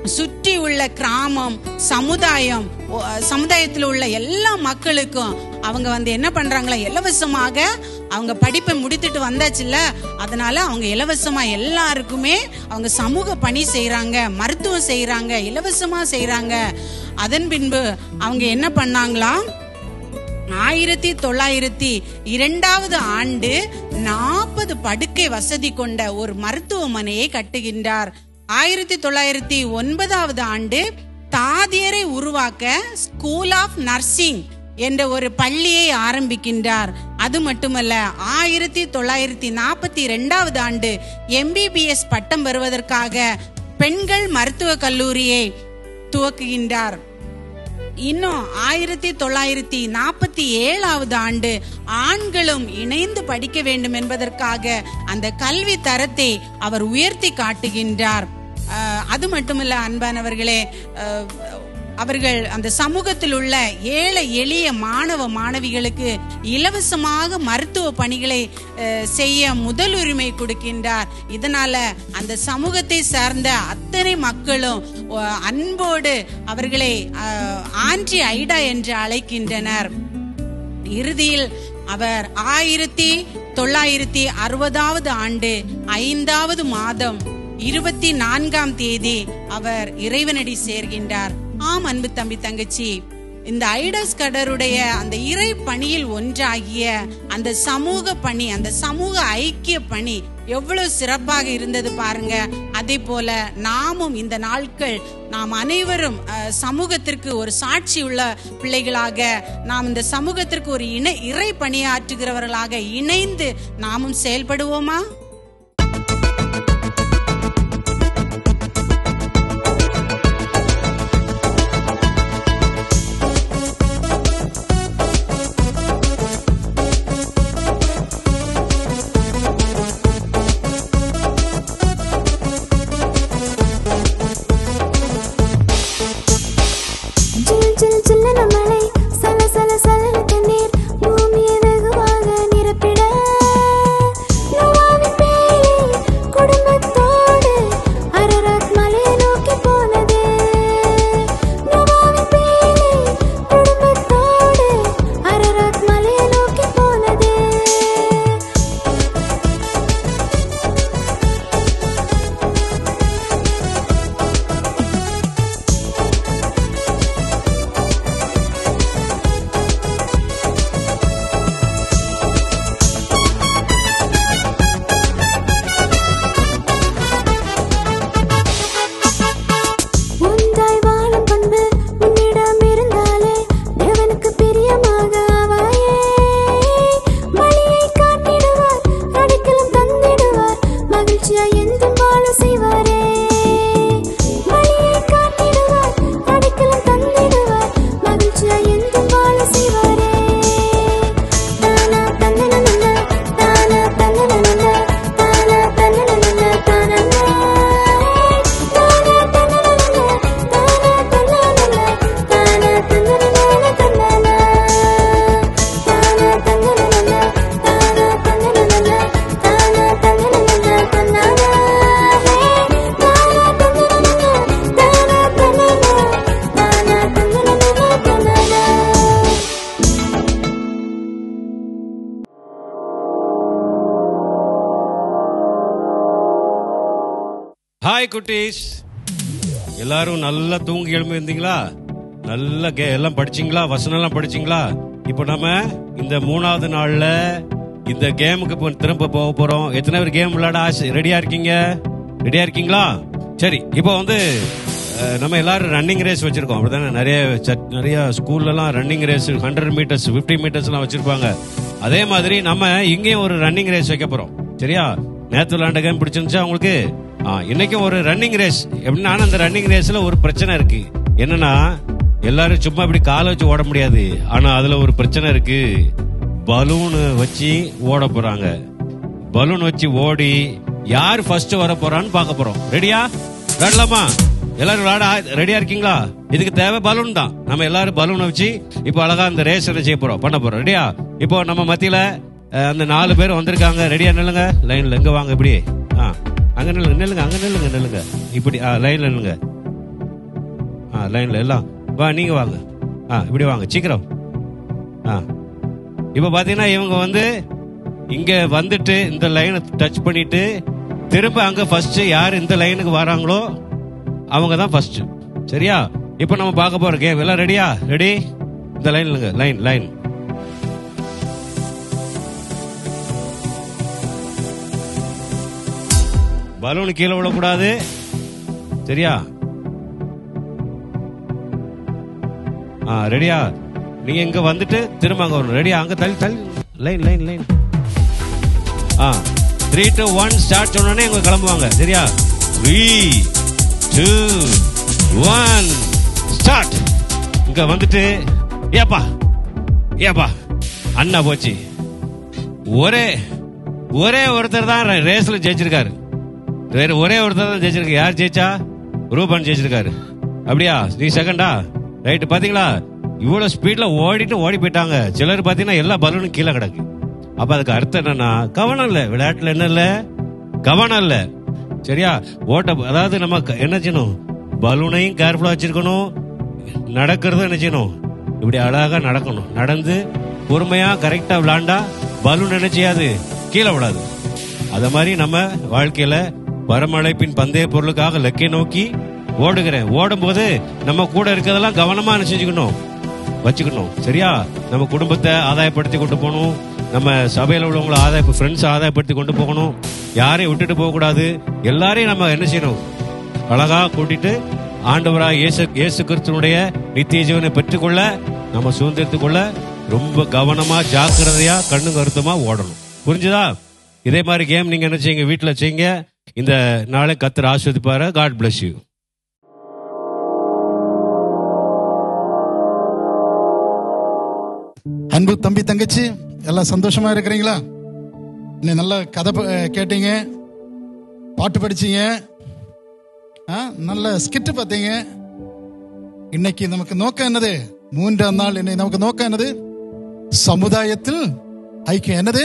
Speaker 13: சுற்றி உள்ள கிராமம் சமுதாயம் சமுதாயத்தில் உள்ள எல்லா மக்களுக்கும் அவங்க வந்து என்ன பண்றாங்களா இலவசமாக அவங்க படிப்பை முடித்துட்டு வந்தாச்சுல்ல அதனால அவங்க இலவசமா எல்லாருக்குமே அவங்க சமூக பணி செய்கிறாங்க மருத்துவம் செய்கிறாங்க இலவசமா செய்கிறாங்க அதன் பின்பு அவங்க என்ன பண்ணாங்களா? ஆயிரத்தி தொள்ளாயிரத்தி இரண்டாவது ஆண்டு நாற்பது படுக்கை வசதி கொண்ட ஒரு மருத்துவமனையை கட்டுகின்றார். ஆயிரத்தி தொள்ளாயிரத்தி ஒன்பதாவது ஆண்டு தாதியரை உருவாக்க ஸ்கூல் ஆஃப் நர்சிங் என்ற ஒரு பள்ளியை ஆரம்பிக்கின்றார். அது மட்டுமல்ல ஆயிரத்தி தொள்ளாயிரத்தி நாற்பத்தி ரெண்டாவது ஆண்டு எம்பிபிஎஸ் பட்டம் பெறுவதற்காக பெண்கள் மருத்துவக் கல்லூரியை துவக்குகின்றார். இன்னும் ஆயிரத்தி தொள்ளாயிரத்தி நாற்பத்தி ஏழாவது ஆண்டு ஆண்களும் இணைந்து படிக்க வேண்டும் என்பதற்காக அந்த கல்வி தரத்தை அவர் உயர்த்தி காட்டுகின்றார். அது மட்டுமல்ல அன்பானவர்களே அவர்கள் அந்த சமூகத்தில் உள்ள ஏழை எளிய மாணவ மாணவிகளுக்கு இலவசமாக மருத்துவ பணிகளை செய்ய முதலுரிமை கொடுக்கின்றார். இதனால அந்த சமூகத்தை சார்ந்த அத்தனை மக்களும் அன்போடு அவர்களை அஹ், ஆன்டி ஐடா என்று அழைக்கின்றனர். இறுதியில் அவர் ஆயிரத்தி தொள்ளாயிரத்தி அறுபதாவது ஆண்டு ஐந்தாவது மாதம் இருபத்தி நான்காம் தேதி அவர் இறைவனடி சேர்கின்றார். ஆம் அன்பு தம்பி தங்கச்சி. இந்த ஐடஸ் கடருடைய அந்த இறை பணியில் ஒன்றாகிய அந்த சமூக பணி அந்த சமூக ஐக்கிய பணி எவ்வளவு சிறப்பாக இருந்தது பாருங்க. அதே போல நாமும் இந்த நாட்கள் நாம் அனைவரும் சமூகத்திற்கு ஒரு சாட்சி உள்ள பிள்ளைகளாக நாம் இந்த சமூகத்திற்கு ஒரு இணை இறை பணியாற்றுகிறவர்களாக இணைந்து நாமும் செயல்படுவோமா?
Speaker 5: படிச்சீங்களா? வசனம் படிச்சீங்களா? இப்போ நம்ம இந்த மூணாவது நாள்ல இந்த கேமுக்கு இப்போ திரும்ப போக போறோம். எத்தனை பேர் கேம் விளையாட ஆசை ரெடியா இருக்கீங்க? ரெடியா இருக்கீங்களா? சரி இப்போ வந்து நம்ம எல்லாரும் ரன்னிங் ரேஸ் வச்சிருக்கோம். அப்படிதானே? நிறைய ச- நிறைய ஸ்கூல்லலாம் ரன்னிங் ரேஸ் ஹண்ட்ரட் மீட்டர்ஸ் 50 மீட்டர்ஸ்லாம் வச்சிருப்பாங்க. அதே மாதிரி நம்ம இங்கேயும் ஒரு ரன்னிங் ரேஸ் வைக்க போறோம். சரியா? நேத்து விளையாண்ட கேம் பிடிச்சிருந்துச்சா உங்களுக்கு? இன்னைக்கு ஒரு ரன்னிங் ரேஸ் எப்படின்னா அந்த ரன்னிங் ரேஸ்ல ஒரு பிரச்சனை இருக்கு. என்னன்னா எல்லாரும் சும்மா இப்படி காலை வச்சு ஓட முடியாது. ஆனா அதுல ஒரு பிரச்சனை இருக்கு. பலூன் வச்சு ஓட போறாங்க. பலூன் வச்சு ஓடி யார் ஃபர்ஸ்ட் வர போறான்னு பார்க்க போறோம். ரெடியா விளையாடலாமா? எல்லாரும் விளாட ரெடியா இருக்கீங்களா? இதுக்கு தேவை பலூன் தான். நம்ம எல்லாரும் பலூனை வச்சு இப்போ அழகா அந்த ரேஸ் செய்ய போறோம்? பண்ண போறோம். ரெடியா இப்போ நம்ம மத்தியில அந்த நாலு பேர் வந்திருக்காங்க. ரெடியா நில்லுங்க. லைன்ல எங்க வாங்க இப்படி. ஆ அங்க நில்லுங்க நில்லுங்க அங்க நில்லுங்க நில்லுங்க. இப்படி ஆ லைன்ல நில்லுங்க. லைன்ல எல்லாம். வா நீங்க வாங்க. ஆ இப்படி வாங்க சீக்கிரம். ஆ. இப்போ பார்த்தீங்கன்னா இவங்க வந்து இங்க வந்துட்டு இந்த லைனை டச் பண்ணிட்டு திரும்ப அங்க ஃபர்ஸ்ட் யார் இந்த லைனுக்கு வராங்களோ அவங்க தான் ஃபர்ஸ்ட் சரியா? இப்போ நம்ம பார்க்க போகிற கேம் எல்லாம் ரெடியா ரெடி இந்த லைன்ல லைன் லைன் பலூன் கீழே விடக்கூடாது சரியா? ரெடியா? நீங்க இங்க வந்துட்டு திரும்ப அங்க வரணும். ரெடியா? அங்க தள்ளி தள்ளி. லைன் லைன் லைன் ஆ த்ரீ டூ ஒன் ஸ்டார்ட் சொன்னோடனே இவங்க கிளம்புவாங்க. சரியா? த்ரீ டூ ஒன் ஸ்டார்ட் இங்க வந்துட்டு ஏப்பா? ஏப்பா? அண்ணா போச்சு. ஒரே ஒரே ஒருத்தர் தான் ரேஸ்ல ஜெயிச்சிருக்காரு. வேற ஒரே ஒருத்தர் தான் ஜெயிச்சிருக்கு யார் ஜெயிச்சா? ரூபன் ஜெயிச்சிருக்காரு. அப்படியா? நீ செகண்டா ரைட்டு பார்த்தீங்களா இவ்வளோ ஸ்பீடில் ஓடிட்டு ஓடி போயிட்டாங்க. சிலர் பார்த்தீங்கன்னா எல்லா பலூனும் கீழே கிடக்கு. அப்போ அதுக்கு அர்த்தம் என்னன்னா கவனம் இல்லை. விளையாட்டில் என்ன இல்லை? கவனம் இல்லை. சரியா? ஓட்ட அதாவது நம்ம க- என்ன செய்யணும்? பலூனையும் கேர்ஃபுல்லாக வச்சுருக்கணும். நடக்கிறதும் என்ன செய்யணும்? இப்படி அழகாக நடக்கணும். நடந்து பொறுமையாக கரெக்டாக விளாண்டா பலூன் என்ன செய்யாது? கீழே விடாது அதை மாதிரி நம்ம வாழ்க்கையில் வரமழைப்பின் பந்தய பொருளுக்காக லக்கை நோக்கி ஓடுகிறேன் ஓடும்போது நம்ம கூட இருக்கிறதெல்லாம் கவனமா என்ன செஞ்சுக்கணும் வச்சுக்கணும். சரியா? நம்ம குடும்பத்தை ஆதாயப்படுத்தி கொண்டு போகணும். நம்ம சபையில் உள்ளவங்களை ஆதாய ஃப்ரெண்ட்ஸ் ஆதாயப்படுத்தி கொண்டு போகணும். யாரையும் விட்டுட்டு போகக்கூடாது எல்லாரையும் நம்ம என்ன செய்யணும்? அழகாக கூட்டிட்டு ஆண்டவராக இயேசு இயேசு கிறிஸ்தனுடைய நித்திய ஜீவனை பெற்றுக்கொள்ள நம்ம சுதந்திரத்துக்குள்ள ரொம்ப கவனமா ஜாக்கிரதையா கண்ணு கருத்துமா ஓடணும். புரிஞ்சுதா? இதே மாதிரி கேம் நீங்க என்ன செய்யுங்க? வீட்டில் செய்யுங்க. இந்த நாளை கத்தர் ஆஸ்வதிப்பாரு காட் பிளஸ் யூ
Speaker 8: அன்பு தம்பி தங்கச்சி எல்லாம் சந்தோஷமா இருக்கிறீங்களா? இன்னும் நல்ல கதை கேட்டீங்க பாட்டு படிச்சீங்க ஆ, நல்ல ஸ்கிட் பார்த்தீங்க. இன்னைக்கு நமக்கு நோக்கம் என்னது? மூன்றாம் நாள் இன்னைக்கு நமக்கு நோக்கம் என்னது? சமுதாயத்தில் ஐக்கியம். என்னது?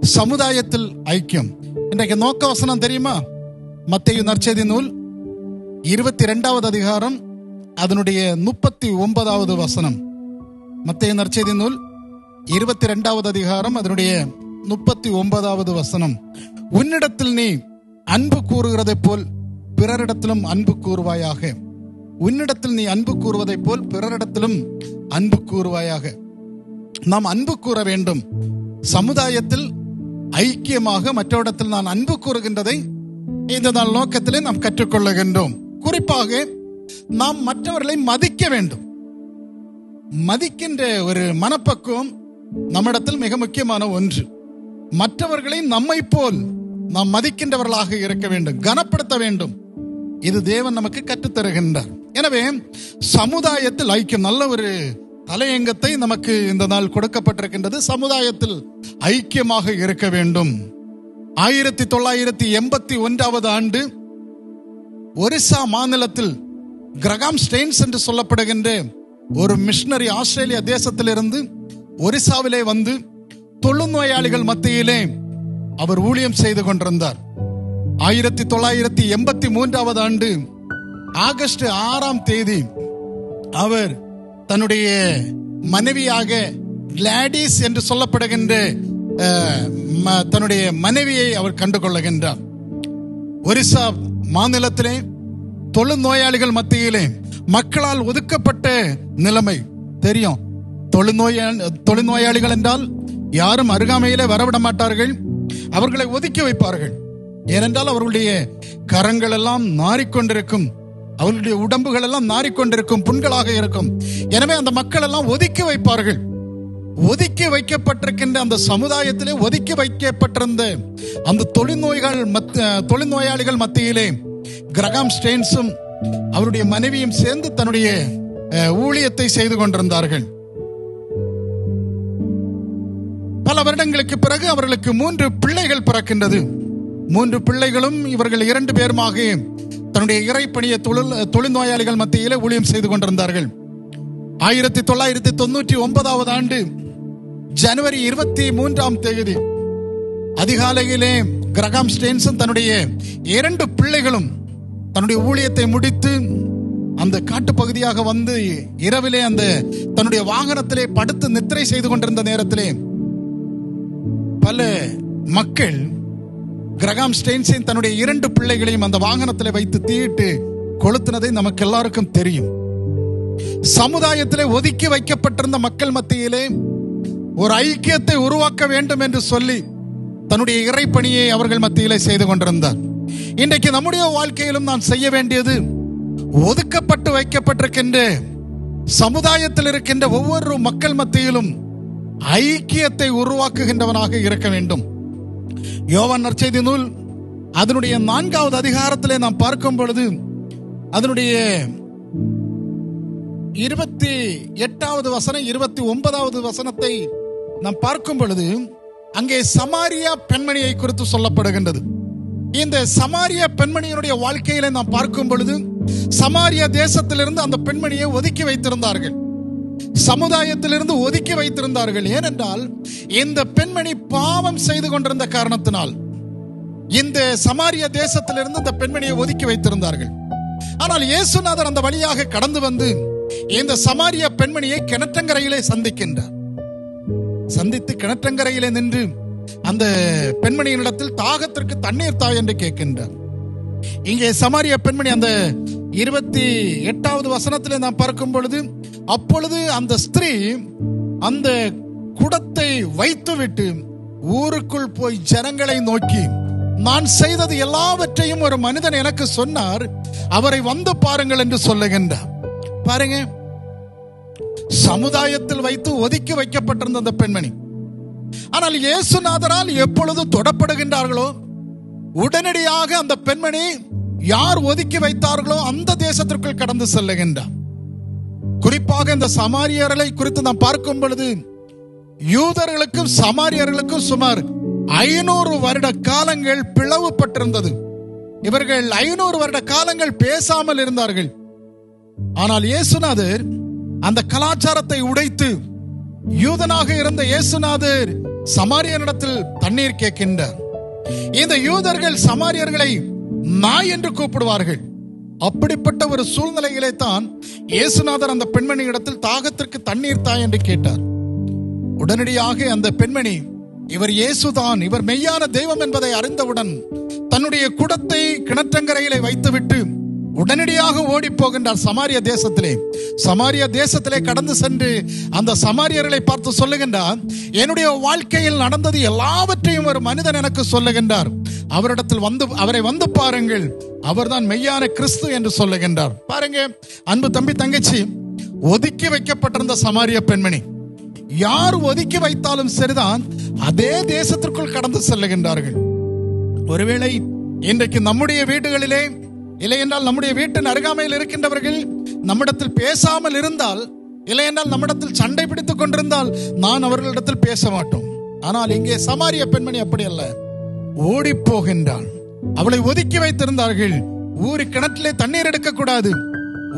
Speaker 8: சமுதாயத்தில் ஐக்கியம். இன்றைக்கு நோக்க வசனம் தெரியுமா? மத்திய நற்செய்தி நூல் இருபத்தி ரெண்டாவது அதிகாரம் அதனுடைய முப்பத்தி ஒன்பதாவது வசனம். மத்திய நற்செய்தி நூல் இருபத்தி ரெண்டாவது அதிகாரம் அதனுடைய முப்பத்தி ஒன்பதாவது வசனம். உன்னிடத்தில் நீ அன்பு கூறுகிறதைப் போல் பிறரிடத்திலும் அன்பு கூறுவாயாக. உன்னிடத்தில் நீ அன்பு கூறுவதைப் போல் பிறரிடத்திலும் அன்பு கூறுவாயாக. நாம் அன்பு கூற வேண்டும். சமுதாயத்தில் ஐக்கியமாக மற்றவரிடத்தில் நான் அன்பு கூறுகின்றதை இந்த நாள் நோக்கத்திலே நாம் கற்றுக்கொள்ளுகின்றோம். குறிப்பாக நாம் மற்றவர்களை மதிக்க வேண்டும். மதிக்கின்ற ஒரு மனப்பக்குவம் நம்மிடத்தில் மிக முக்கியமான ஒன்று. மற்றவர்களை நம்மை போல் நாம் மதிக்கின்றவர்களாக இருக்க வேண்டும் கனப்படுத்த வேண்டும். இது தேவன் நமக்கு கற்றுத்தருகின்றார். எனவே சமுதாயத்தில் ஐக்கியம் நல்ல ஒரு தலையங்கத்தை நமக்கு இந்த நாள் கொடுக்கப்பட்டிருக்கின்றது. சமுதாயத்தில் ஐக்கியமாக இருக்க வேண்டும். ஆயிரத்தி தொள்ளாயிரத்தி எண்பத்தி ஒன்றாவது ஆண்டு ஒரிசா மாநிலத்தில் கிரகாம் ஸ்டெயின்ஸ் என்று சொல்லப்படுகின்ற ஒரு மிஷனரி ஆஸ்திரேலியா தேசத்திலிருந்து ஒரிசாவிலே வந்து தொழுநோயாளிகள் மத்தியிலே அவர் ஊழியம் செய்து கொண்டிருந்தார். ஆயிரத்தி தொள்ளாயிரத்தி எண்பத்தி மூன்றாவது ஆண்டு ஆகஸ்ட் ஆறாம் தேதி அவர் தன்னுடைய மனைவியாக கிளாடிஸ் என்று சொல்லப்படுகின்ற ம- தன்னுடைய மனைவியை அவர் கண்டு கொள்ளுகின்றார் ஒரிசா மாநிலத்திலே தொழு நோயாளிகள் மத்தியிலே மக்களால் ஒதுக்கப்பட்ட நிலைமை தெரியும். தொழுநோயா தொழுநோயாளிகள் என்றால் யாரும் அருகாமையிலே வரவிட மாட்டார்கள். அவர்களை ஒதுக்கி வைப்பார்கள். ஏனென்றால் அவர்களுடைய கரங்கள் எல்லாம் நாறிக்கொண்டிருக்கும். அவர்களுடைய உடம்புகள் எல்லாம் நாறிக்கொண்டிருக்கும். புண்களாக இருக்கும். எனவே அந்த மக்கள் எல்லாம் ஒதுக்கி வைப்பார்கள். ஒதுக்கி வைக்கப்பட்டிருக்கின்ற அந்த சமுதாயத்திலே ஒதுக்கி வைக்கப்பட்டிருந்த அந்த தொழில்நோய்கள் தொழில்நோயாளிகள் மத்தியிலே கிரகாம் ஸ்டெயின்ஸும் அவருடைய மனைவியும் சேர்ந்து தன்னுடைய ஊழியத்தை செய்து கொண்டிருந்தார்கள். பல வருடங்களுக்கு பிறகு அவர்களுக்கு மூன்று பிள்ளைகள் பிறக்கின்றது. மூன்று பிள்ளைகளும் இவர்கள் இரண்டு பேருமாக தன்னுடைய இறைப்பணிய தொழில் தொழில்நோயாளிகள் மத்தியிலே ஊழியம் செய்து கொண்டிருந்தார்கள். ஆயிரத்தி தொள்ளாயிரத்தி தொண்ணூற்றி ஒன்பதாவது ஆண்டு ஜனவரி இருபத்தி மூன்றாம் தேதி அதிகாலையிலே கிரகாம் ஸ்டெயின்ஸும் தன்னுடைய இரண்டு பிள்ளைகளும் தன்னுடைய ஊழியத்தை முடித்து அந்த காட்டுப்பகுதியாக வந்து இரவிலே அந்த தன்னுடைய வாகனத்திலே படுத்து நித்திரை செய்து கொண்டிருந்த நேரத்திலே பல மக்கள் கிரகாம் ஸ்டெயின்ஸின் தன்னுடைய இரண்டு பிள்ளைகளையும் அந்த வாகனத்தில் வைத்து தீயிட்டு கொளுத்தினதை நமக்கு எல்லாருக்கும் தெரியும். சமுதாயத்திலே ஒதுக்கி வைக்கப்பட்டிருந்த மக்கள் மத்தியிலே ஒரு ஐக்கியத்தை உருவாக்க வேண்டும் என்று சொல்லி தன்னுடைய இறைப்பணியை அவர்கள் மத்தியிலே செய்து கொண்டிருந்தார். இன்றைக்கு நம்முடைய வாழ்க்கையிலும் நாம் செய்ய வேண்டியது ஒதுக்கப்பட்டு வைக்கப்பட்டிருக்கின்ற சமுதாயத்தில் இருக்கின்ற ஒவ்வொரு மக்கள் மத்தியிலும் ஐக்கியத்தை உருவாக்குகின்றவனாக இருக்க வேண்டும். யோவான் நற்செய்தி நூல் அதனுடைய நான்காவது அதிகாரத்திலே நாம் பார்க்கும் பொழுது அதனுடைய இருபத்தி எட்டாவது வசனம் இருபத்தி ஒன்பதாவது வசனத்தை நாம் பார்க்கும் பொழுது அங்கே சமாரியா பெண்மணியை குறித்து சொல்லப்படுகின்றது. இந்த சமாரிய பெண்மணியினுடைய வாழ்க்கையில நாம் பார்க்கும் பொழுது சமாரிய தேசத்திலிருந்து அந்த பெண்மணியை ஒதுக்கி வைத்திருந்தார்கள். சமுதாயத்திலிருந்து ஒதுக்கி வைத்திருந்தார்கள். ஏனென்றால் இந்த பெண்மணி பாவம் செய்து கொண்டிருந்த காரணத்தினால் இந்த சமாரிய தேசத்திலிருந்து இந்த பெண்மணியை ஒதுக்கி வைத்திருந்தார்கள். ஆனால் இயேசுநாதர் அந்த வழியாக கடந்து வந்து இந்த சமாரிய பெண்மணியை கிணற்றங்கரையிலே சந்திக்கின்றார். சந்தித்து கிணற்றங்கரையிலே நின்று அந்த பெண்மணியினிடத்தில் தாகத்திற்கு தண்ணீர் தா என்று கேட்கின்றார். இங்கே சமாரிய பெண்மணி அந்த இருபத்தி எட்டாவது வசனத்திலே நாம் பார்க்கும் பொழுது அப்பொழுது அந்த ஸ்திரீ அந்த குடத்தை வைத்துவிட்டு ஊருக்குள் போய் ஜனங்களை நோக்கி நான் செய்தது எல்லாவற்றையும் ஒரு மனிதன் எனக்கு சொன்னார் அவரை வந்து பாருங்கள் என்று சொல்லுகின்றார். பாருங்க சமுதாயத்தில் வைத்து ஒதுக்கி வைக்கப்பட்டிருந்த அந்த பெண்மணி. ஆனால் இயேசுநாதரால் எப்பொழுது தொடப்படுகின்றார்களோ உடனடியாக அந்த பெண்மணி யார் ஒதுக்கி வைத்தார்களோ அந்த தேசத்திற்குள் கடந்து செல்லுகின்றார். குறிப்பாக இந்த சமாரியர்களை குறித்து நாம் பார்க்கும் பொழுது யூதர்களுக்கும் சமாரியர்களுக்கும் சுமார் ஐநூறு வருட காலங்கள் பிளவுபட்டிருந்தது. இவர்கள் ஐநூறு வருட காலங்கள் பேசாமல் இருந்தார்கள். ஆனால் இயேசுநாதர் அந்த கலாச்சாரத்தை உடைத்து யூதனாக இருந்த இயேசுநாதர் சமாரியனிடத்தில் தண்ணீர் கேட்கின்றார். இந்த யூதர்கள் சமாரியர்களை நாய் என்று கூப்பிடுவார்கள். அப்படிப்பட்ட ஒரு சூழ்நிலையிலே தான் இயேசுநாதர் அந்த பெண்மணி இடத்தில் தாகத்திற்கு தண்ணீர் தாய் என்று கேட்டார். உடனடியாக அந்த பெண்மணி இவர் இயேசுதான் இவர் மெய்யான தெய்வம் என்பதை அறிந்தவுடன் தன்னுடைய குடத்தை கிணற்றங்கரையிலே வைத்துவிட்டு உடனடியாக ஓடி போகின்றார் சமாரிய தேசத்திலே. சமாரிய தேசத்திலே கடந்து சென்று அந்த சமாரியர்களை பார்த்து சொல்லுகின்றார் என்னுடைய வாழ்க்கையில் நடந்தது எல்லாவற்றையும் ஒரு மனிதன் எனக்கு சொல்லுகின்றார். அவரிடத்தில் வந்து அவரை வந்து பாருங்கள். அவர்தான் மெய்யான கிறிஸ்து என்று சொல்லுகின்றார். பாருங்க அன்பு தம்பி தங்கச்சி ஒதுக்கி வைக்கப்பட்டிருந்த சமாரிய பெண்மணி. யார் ஒதுக்கி வைத்தாலும் சரிதான் அதே தேசத்திற்குள் கடந்து செல்லுகின்றார்கள். ஒருவேளை இன்றைக்கு நம்முடைய வீடுகளிலே இல்லை என்றால் நம்முடைய வீட்டின் அருகாமையில் இருக்கின்றவர்கள் நம்மிடத்தில் பேசாமல் இருந்தால் இல்லை என்றால் நம்மிடத்தில் சண்டை பிடித்துக் கொண்டிருந்தால் நான் அவர்களிடத்தில் பேச மாட்டோம். ஆனால் இங்கே சமாரிய பெண்மணி அப்படி அல்ல. ஓடி போகின்றாள் அவளை ஒதுக்கி வைத்திருந்தார்கள். ஊரு கிணற்றிலே தண்ணீர் எடுக்கக்கூடாது.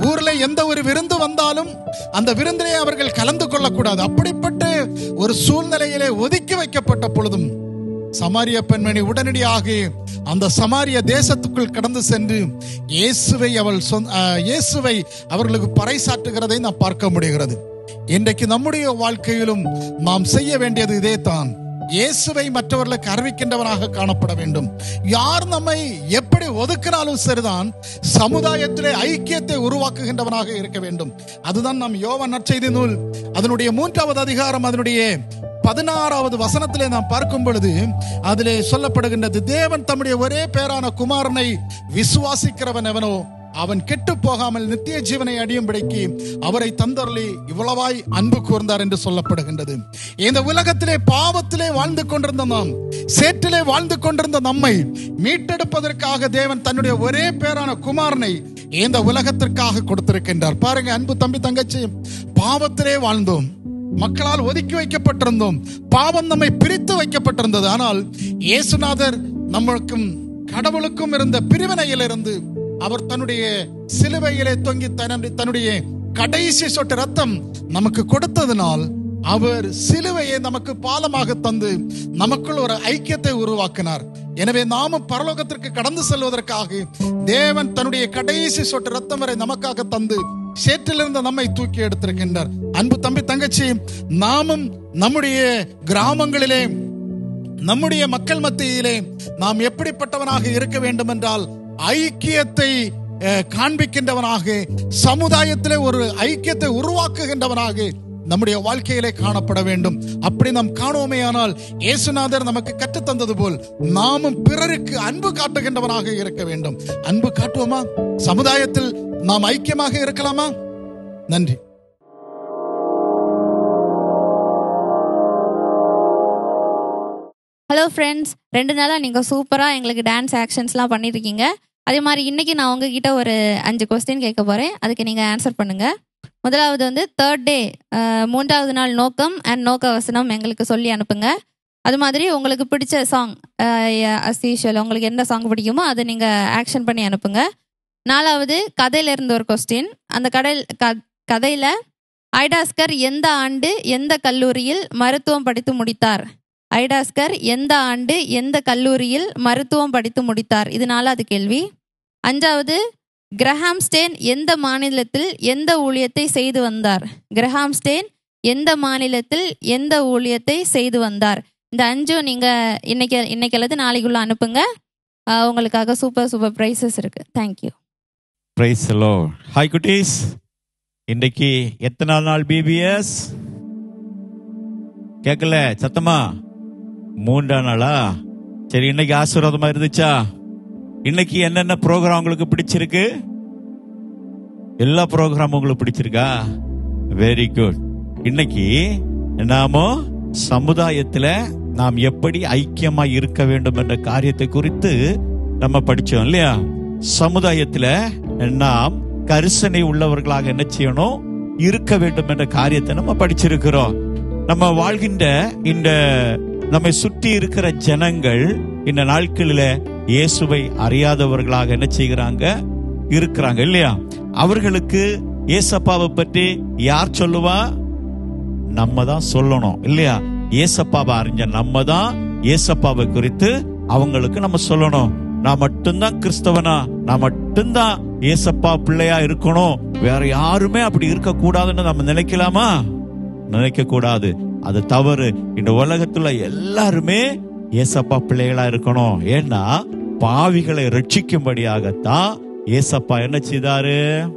Speaker 8: ஊர்ல எந்த ஒரு விருந்து வந்தாலும் அந்த விருந்திலே அவர்கள் கலந்து கொள்ளக்கூடாது. அப்படிப்பட்ட ஒரு சூழ்நிலையிலே ஒதுக்கி வைக்கப்பட்ட பொழுதும் சமாரிய பெண்மணி உடனடியாக அந்த சமாரிய தேசத்துக்குள் கடந்து சென்று இயேசுவை அவள் சொந்த- இயேசுவை அவர்களுக்கு பறைசாற்றுகிறதை நாம் பார்க்க முடிகிறது. இன்றைக்கு நம்முடைய வாழ்க்கையிலும் நாம் செய்ய வேண்டியது இதே தான் இயேசுவை மற்றவர்களுக்கு அறிவிக்கின்றவராக காணப்பட வேண்டும். யார் நம்மை எப்படி ஒதுக்கினாலும் சரிதான் சமுதாயத்திலே ஐக்கியத்தை உருவாக்குகின்றவனாக இருக்க வேண்டும். அதுதான் நாம் யோவ நற்செய்தி நூல். அதனுடைய மூன்றாவது அதிகாரம் அதனுடைய பதினாறாவது வசனத்திலே நாம் பார்க்கும் பொழுது அதிலே சொல்லப்படுகின்றது தேவன் தம்முடைய ஒரே பேரான குமாரனை விசுவாசிக்கிறவன் எவனோ அவன் கெட்டு போகாமல் நித்திய ஜீவனை அடியும்படிக்கு அவரை தந்தருளி இவ்வளவாய் அன்பு கூர்ந்தார் என்று சொல்லப்படுகின்றது. இந்த உலகத்திலே பாவத்திலே வாழ்ந்து கொண்டிருந்த நாம் சேற்றிலே வாழ்ந்து கொண்டிருந்த நம்மை மீட்டெடுப்பதற்காக தேவன் தன்னுடைய ஒரே பேரான குமாரனை இந்த உலகத்திற்காக கொடுத்திருக்கின்றார். பாருங்க அன்பு தம்பி தங்கச்சி பாவத்திலே வாழ்ந்தோம். மக்களால் ஒதுக்கி வைக்கப்பட்டிருந்தோம். பாவம் நம்மை பிரித்து வைக்கப்பட்டிருந்தது. ஆனால் இயேசுநாதர் நம்மளுக்கும் கடவுளுக்கும் இருந்த பிரிவினையிலிருந்து அவர் தன்னுடைய சிலுவையிலே தொங்கி தன்னுடைய தன்னுடைய கடைசி சொட்டு ரத்தம் நமக்கு கொடுத்ததினால் அவர் சிலுவையை நமக்கு பாலமாக தந்து நமக்குள் ஒரு ஐக்கியத்தை உருவாக்கினார். எனவே நாமும் பரலோகத்திற்கு கடந்து செல்வதற்காக தேவன் தன்னுடைய கடைசி சொட்டு ரத்தம் வரை நமக்காக தந்து சேற்றிலிருந்து நம்மை தூக்கி எடுத்திருக்கின்றார். அன்பு தம்பி தங்கச்சி நாமும் நம்முடைய கிராமங்களிலே நம்முடைய மக்கள் மத்தியிலே நாம் எப்படிப்பட்டவனாக இருக்க வேண்டும் என்றால் ஐக்கியத்தை காண்பிக்கின்றவனாக சமுதாயத்திலே ஒரு ஐக்கியத்தை உருவாக்குகின்றவனாக நம்முடைய வாழ்க்கையிலே காணப்பட வேண்டும். அப்படி நாம் காணுவோமேயானால் இயேசுநாதர் நமக்கு கற்றுத்தந்தது போல் நாமும் பிறருக்கு அன்பு காட்டுகின்றவனாக இருக்க வேண்டும். அன்பு காட்டுவோமா? சமுதாயத்தில் நாம் ஐக்கியமாக இருக்கலாமா? நன்றி.
Speaker 3: ஹலோ ஃப்ரெண்ட்ஸ் ரெண்டு நாளாக நீங்கள் சூப்பராக எங்களுக்கு டான்ஸ் ஆக்ஷன்ஸ்லாம் பண்ணியிருக்கீங்க அதே மாதிரி இன்னைக்கு நான் உங்ககிட்ட ஒரு அஞ்சு கொஸ்டின் கேட்க போகிறேன் அதுக்கு நீங்கள் ஆன்சர் பண்ணுங்கள் முதலாவது வந்து தேர்ட் டே மூன்றாவது நாள் நோக்கம் அண்ட் நோக்க வசனம் எங்களுக்கு சொல்லி அனுப்புங்க. அது மாதிரி உங்களுக்கு பிடிச்ச சாங் அஸ் யூஷுவல் உங்களுக்கு எந்த சாங் பிடிக்குமோ அதை நீங்கள் ஆக்ஷன் பண்ணி அனுப்புங்க. நாலாவது கதையில இருந்து ஒரு கொஸ்டின் அந்த கடையில் க கதையில் ஐடாஸ்கர் எந்த ஆண்டு எந்த கல்லூரியில் மருத்துவம் படித்து முடித்தார்? ஐடாஸ்கர் எந்த ஆண்டு எந்த கல்லூரியில் மருத்துவம் படித்து முடித்தார்? இது நாலாவது கேள்வி. அஞ்சாவது கிரஹாம் ஸ்டேன் எந்த மாநிலத்தில் எந்த ஊழியத்தை செய்து வந்தார்? கிரஹாம் ஸ்டேன் எந்த மாநிலத்தில் எந்த ஊழியத்தை செய்து வந்தார்? இந்த அஞ்சும் நீங்கள் இன்னைக்கு இன்னைக்கு அல்லது நாளைக்குள்ள அனுப்புங்க. உங்களுக்காக சூப்பர் சூப்பர் ப்ரைஸஸ் இருக்கு.
Speaker 1: Thank you prize hello hi குட்டீஸ். இன்றைக்கு எத்தனை நாள் பிபிஎஸ் கேட்கல சத்தமா? மூன்றாம் நாளா? சரி இன்னைக்கு ஆசீர்வாதமா இருந்துச்சா? இன்னைக்கு என்னென்ன ப்ரோக்ராம் உங்களுக்கு பிடிச்சிருக்கு? எல்லா ப்ரோக்ராமும் உங்களுக்கு பிடிச்சிருக்கா? வெரி குட் இன்னைக்கு நாமோ சமுதாயத்துல நாம் எப்படி ஐக்கியமா இருக்க வேண்டும் என்ற காரியத்தை குறித்து நம்ம படிச்சோம் இல்லையா? சமுதாயத்துல நாம் கரிசனை உள்ளவர்களாக என்ன செய்யணும்? இருக்க வேண்டும் என்ற காரியத்தை நம்ம படிச்சிருக்கிறோம். நம்ம வாழ்கின்ற இந்த நம்மை சுற்றி இருக்கிற ஜனங்கள் இந்த நாட்களில இயேசுவை அறியாதவர்களாக என்ன செய்கிறாங்க? இருக்கிறாங்க இல்லையா? அவர்களுக்கு ஏசப்பாவை பற்றி யார் சொல்லுவா? நம்ம தான் சொல்லணும் இல்லையா? ஏசப்பாவை அறிஞ்ச நம்ம தான் ஏசப்பாவை குறித்து அவங்களுக்கு நம்ம சொல்லணும். நான் மட்டும்தான் கிறிஸ்தவனா? நான் மட்டும்தான் ஏசப்பா பிள்ளையா இருக்கணும்? வேற யாருமே அப்படி இருக்க கூடாதுன்னு நம்ம நினைக்கலாமா? நினைக்க கூடாது அது தவறு. இந்த உலகத்துல எல்லாருமே ஏசப்பா பிள்ளைகளா இருக்கணும். ஏன்னா பாவிகளை ரட்சிக்கும்படியாகத்தான் ஏசப்பா என்ன செய்தாரு?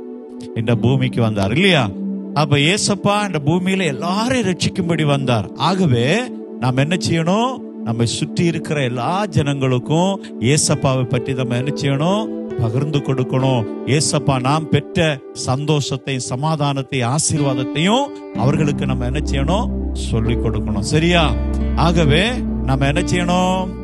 Speaker 1: இந்த பூமிக்கு வந்தார் இல்லையா? அப்ப ஏசப்பா இந்த பூமியில எல்லாரையும் ரட்சிக்கும்படி வந்தார். ஆகவே நாம் என்ன செய்யணும்? நம்மை சுற்றி இருக்கிற எல்லா ஜனங்களுக்கும் ஏசப்பாவை பற்றி நம்ம என்ன செய்யணும்? பகிர்ந்து கொடுக்கணும். ஏசப்பா நாம் பெற்ற சந்தோஷத்தையும் சமாதானத்தையும் ஆசீர்வாதத்தையும் அவர்களுக்கு நம்ம என்ன செய்யணும்? சொல்லி கொடுக்கணும். சரியா? ஆகவே நம்ம என்ன செய்யணும்?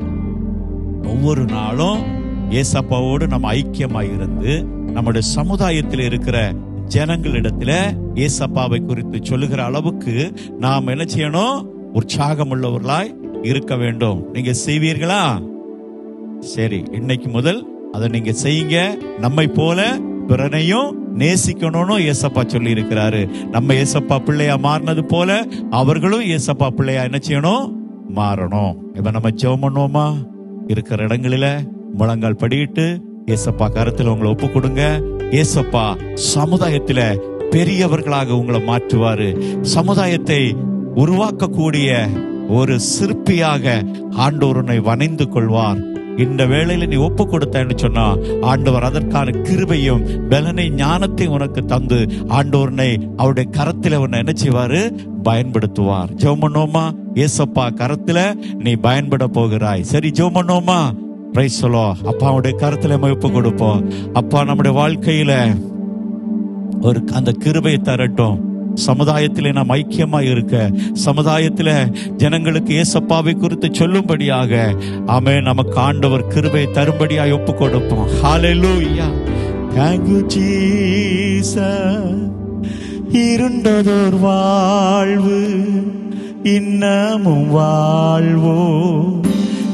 Speaker 1: ஒவ்வொரு நாளும் ஏசப்பாவோடு நம்ம ஐக்கியமாக இருந்து நம்முடைய சமுதாயத்தில் இருக்கிற ஜனங்களிடத்துல ஏசப்பாவை குறித்து சொல்லுகிற அளவுக்கு நாம் என்ன செய்யணும்? உற்சாகம் உள்ளவர்களாய் இருக்க வேண்டும். நீங்க செய்வீர்களா? சரி இன்னைக்கு முதல் அதை நீங்க செய்யுங்க. நம்மை போல பிறனையும் நேசிக்கணும்னு ஏசப்பா சொல்லி இருக்கிறாரு நம்ம ஏசப்பா பிள்ளையா மாறினது போல அவர்களும் ஏசப்பா பிள்ளையா என்ன செய்யணும்? மாறணும். இப்ப நம்ம ஜெபம் பண்ணுவோமா? இருக்கிற இடங்களில முழங்கால் படியிட்டு ஏசப்பா கருத்துல உங்களை ஒப்பு கொடுங்க. ஏசப்பா சமுதாயத்துல பெரியவர்களாக உங்களை மாற்றுவாரு. சமுதாயத்தை உருவாக்கக்கூடிய ஒரு சிற்பியாக ஆண்டோருனை உன்னை வணைந்து கொள்வார். இந்த வேளையில நீ ஒப்பு கொடுத்தேன்னு சொன்னா ஆண்டவர் அதற்கான கிருபையும் பலனை ஞானத்தையும் உனக்கு தந்து ஆண்டோர்னை அவருடைய கரத்தில் உன்னை என்ன செய்வாரு? பயன்படுத்துவார். ஜெவம் பண்ணுவோமா? ஏசப்பா கரத்துல நீ பயன்பட போகிறாய். சரி ஜோ பண்ணோமா பிரைஸ் சொல்லோ அப்பாவுடைய கருத்துல நம்ம ஒப்பு கொடுப்போம். அப்பா நம்முடைய வாழ்க்கையில ஒரு அந்த கிருபையை தரட்டும். சமுதாயத்திலே நாம் ஐக்கியமா இருக்க சமுதாயத்தில் ஜனங்களுக்கு ஏசப்பாவை குறித்து சொல்லும்படியாக ஆமே நமக்கு ஆண்டவர் கிருபை தரும்படியாக ஒப்பு கொடுப்போம் ஹalleluya thank you jesus. இருண்டதோர் வாழ்வு. இன்னமும் வாழ்வோ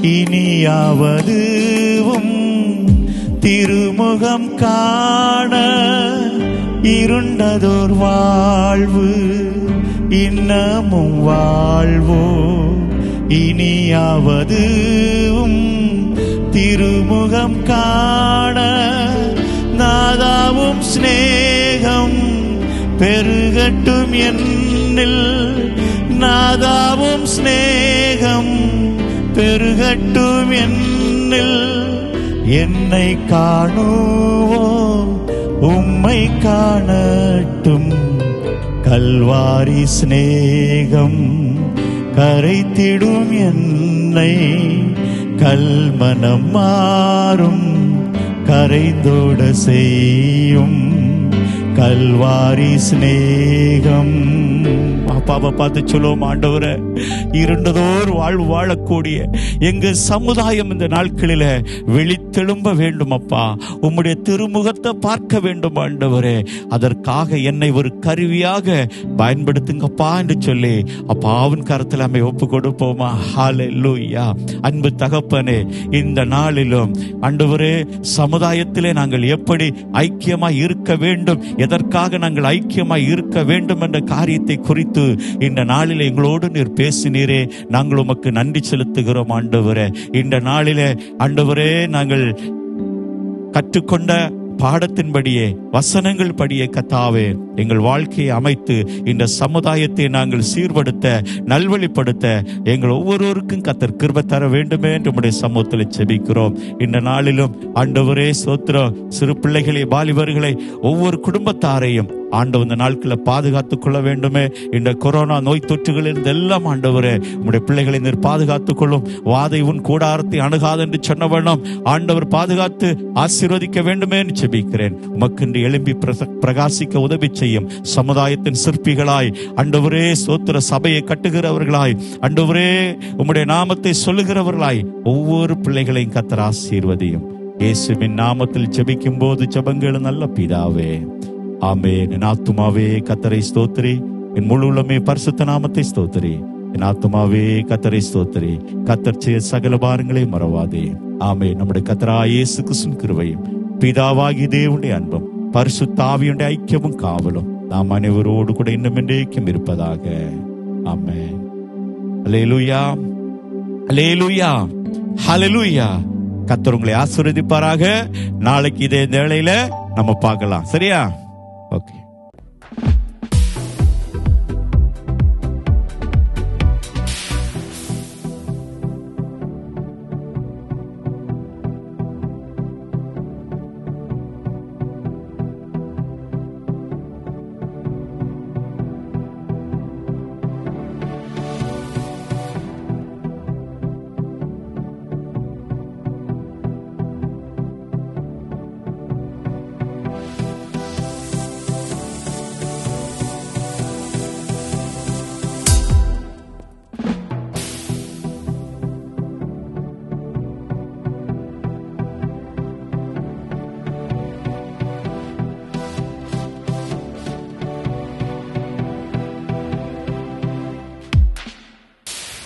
Speaker 1: இனியாவதுவும் திருமுகம் காண இருண்டதோர் வாழ்வு. இன்னமும் வாழ்வோ இனியாவது திருமுகம் காண நாதாவும் ஸ்நேகம் பெருகட்டும் என்னில். நாதாவும் சிநேகம் பெருகட்டும் என்னில் என்னை காணுவோ உம்மை காணட்டும் கல்வாரி சிநேகம் கரைத்திடும் என்னை கல்மனம் மாறும் கரைந்தோட செய்யும் கல்வாரி சிநேகம். பாப்பாவை பார்த்து சொல்லுவோம் ஆண்டவரை இருண்டதோர் வாழ்வு வாழக்கூடிய எங்க சமுதாயம் இந்த நாட்களில வெளித்தெழும்ப வேண்டும் அப்பா. உம்முடைய திருமுகத்தை பார்க்க வேண்டும் ஆண்டவரே. அதற்காக என்னை ஒரு கருவியாக பயன்படுத்துங்கப்பா என்று சொல்லி அப்பாவின் கரத்தில் அம்மை ஒப்பு கொடுப்போமா? ஹalleluya அன்பு தகப்பனே இந்த நாளிலும் ஆண்டவரே சமுதாயத்திலே நாங்கள் எப்படி ஐக்கியமாய் இருக்க வேண்டும்? அதற்காக நாங்கள் ஐக்கியமாய் இருக்க வேண்டும் என்ற காரியத்தை குறித்து இந்த நாளில் எங்களோடு நீர் பேசினீரே. நாங்கள் உமக்கு நன்றி செலுத்துகிறோம் ஆண்டவரே. இந்த நாளில ஆண்டவரே நாங்கள் கற்றுக்கொண்ட பாடத்தின்படியே வசனங்கள் படியே கத்தாவே எங்கள் வாழ்க்கையை அமைத்து இந்த சமுதாயத்தை நாங்கள் சீர்படுத்த நல்வழிப்படுத்த எங்கள் ஒவ்வொருவருக்கும் கத்தர் கிருப தர வேண்டுமே என்று உடைய சமூகத்தில் செபிக்கிறோம். இந்த நாளிலும் ஆண்டவரே சோத்திரம் சிறு பிள்ளைகளை வாலிபர்களை ஒவ்வொரு குடும்பத்தாரையும் ஆண்டவர் இந்த நாட்களை பாதுகாத்துக் கொள்ள வேண்டுமே. இந்த கொரோனா நோய் தொற்றுகள் இருந்து எல்லாம் ஆண்டவரே உம்முடைய பிள்ளைகளை நீர் பாதுகாத்துக் கொள்ளும் வாதை உன் கூடாரத்தை அணுகாது என்று சொன்ன வண்ணம் ஆண்டவர் பாதுகாத்து ஆசீர்வதிக்க வேண்டுமே என்று செபிக்கிறேன் உமக்கென்று எழும்பி பிரச- பிரகாசிக்க உதவி செய்யும் சமுதாயத்தின் சிற்பிகளாய் அண்டவரே சோத்திர சபையை கட்டுகிறவர்களாய் அண்டவரே உம்முடைய நாமத்தை சொல்லுகிறவர்களாய் ஒவ்வொரு பிள்ளைகளையும் கத்தர் ஆசீர்வதியும். இயேசுவின் நாமத்தில் ஜெபிக்கும் போது ஜபங்கள் நல்ல பிதாவே. ஆமே என் ஆத்துமாவே கத்தரை ஸ்தோத்திரி. என் முழு உள்ளமே பரிசுத்த நாமத்தை ஸ்தோத்திரி. என் ஆத்துமாவே கத்தரை ஸ்தோத்திரி. கத்தர் செய்ய சகல பாருங்களே மறவாதே. ஆமே நம்முடைய கத்தரா இயேசு கிறிஸ்துவின் கிருவையும் பிதாவாகி தேவனுடைய அன்பும் பரிசு தாவியுடைய ஐக்கியமும் காவலும் நாம் அனைவரோடு கூட இன்னும் என்றைக்கும் இருப்பதாக. ஆமென். அலே அல்லேலூயா ஹalleluya. கத்தர் உங்களை ஆசிர்வதிப்பாராக. நாளைக்கு இதே வேளையில நம்ம பார்க்கலாம். சரியா? ஓகே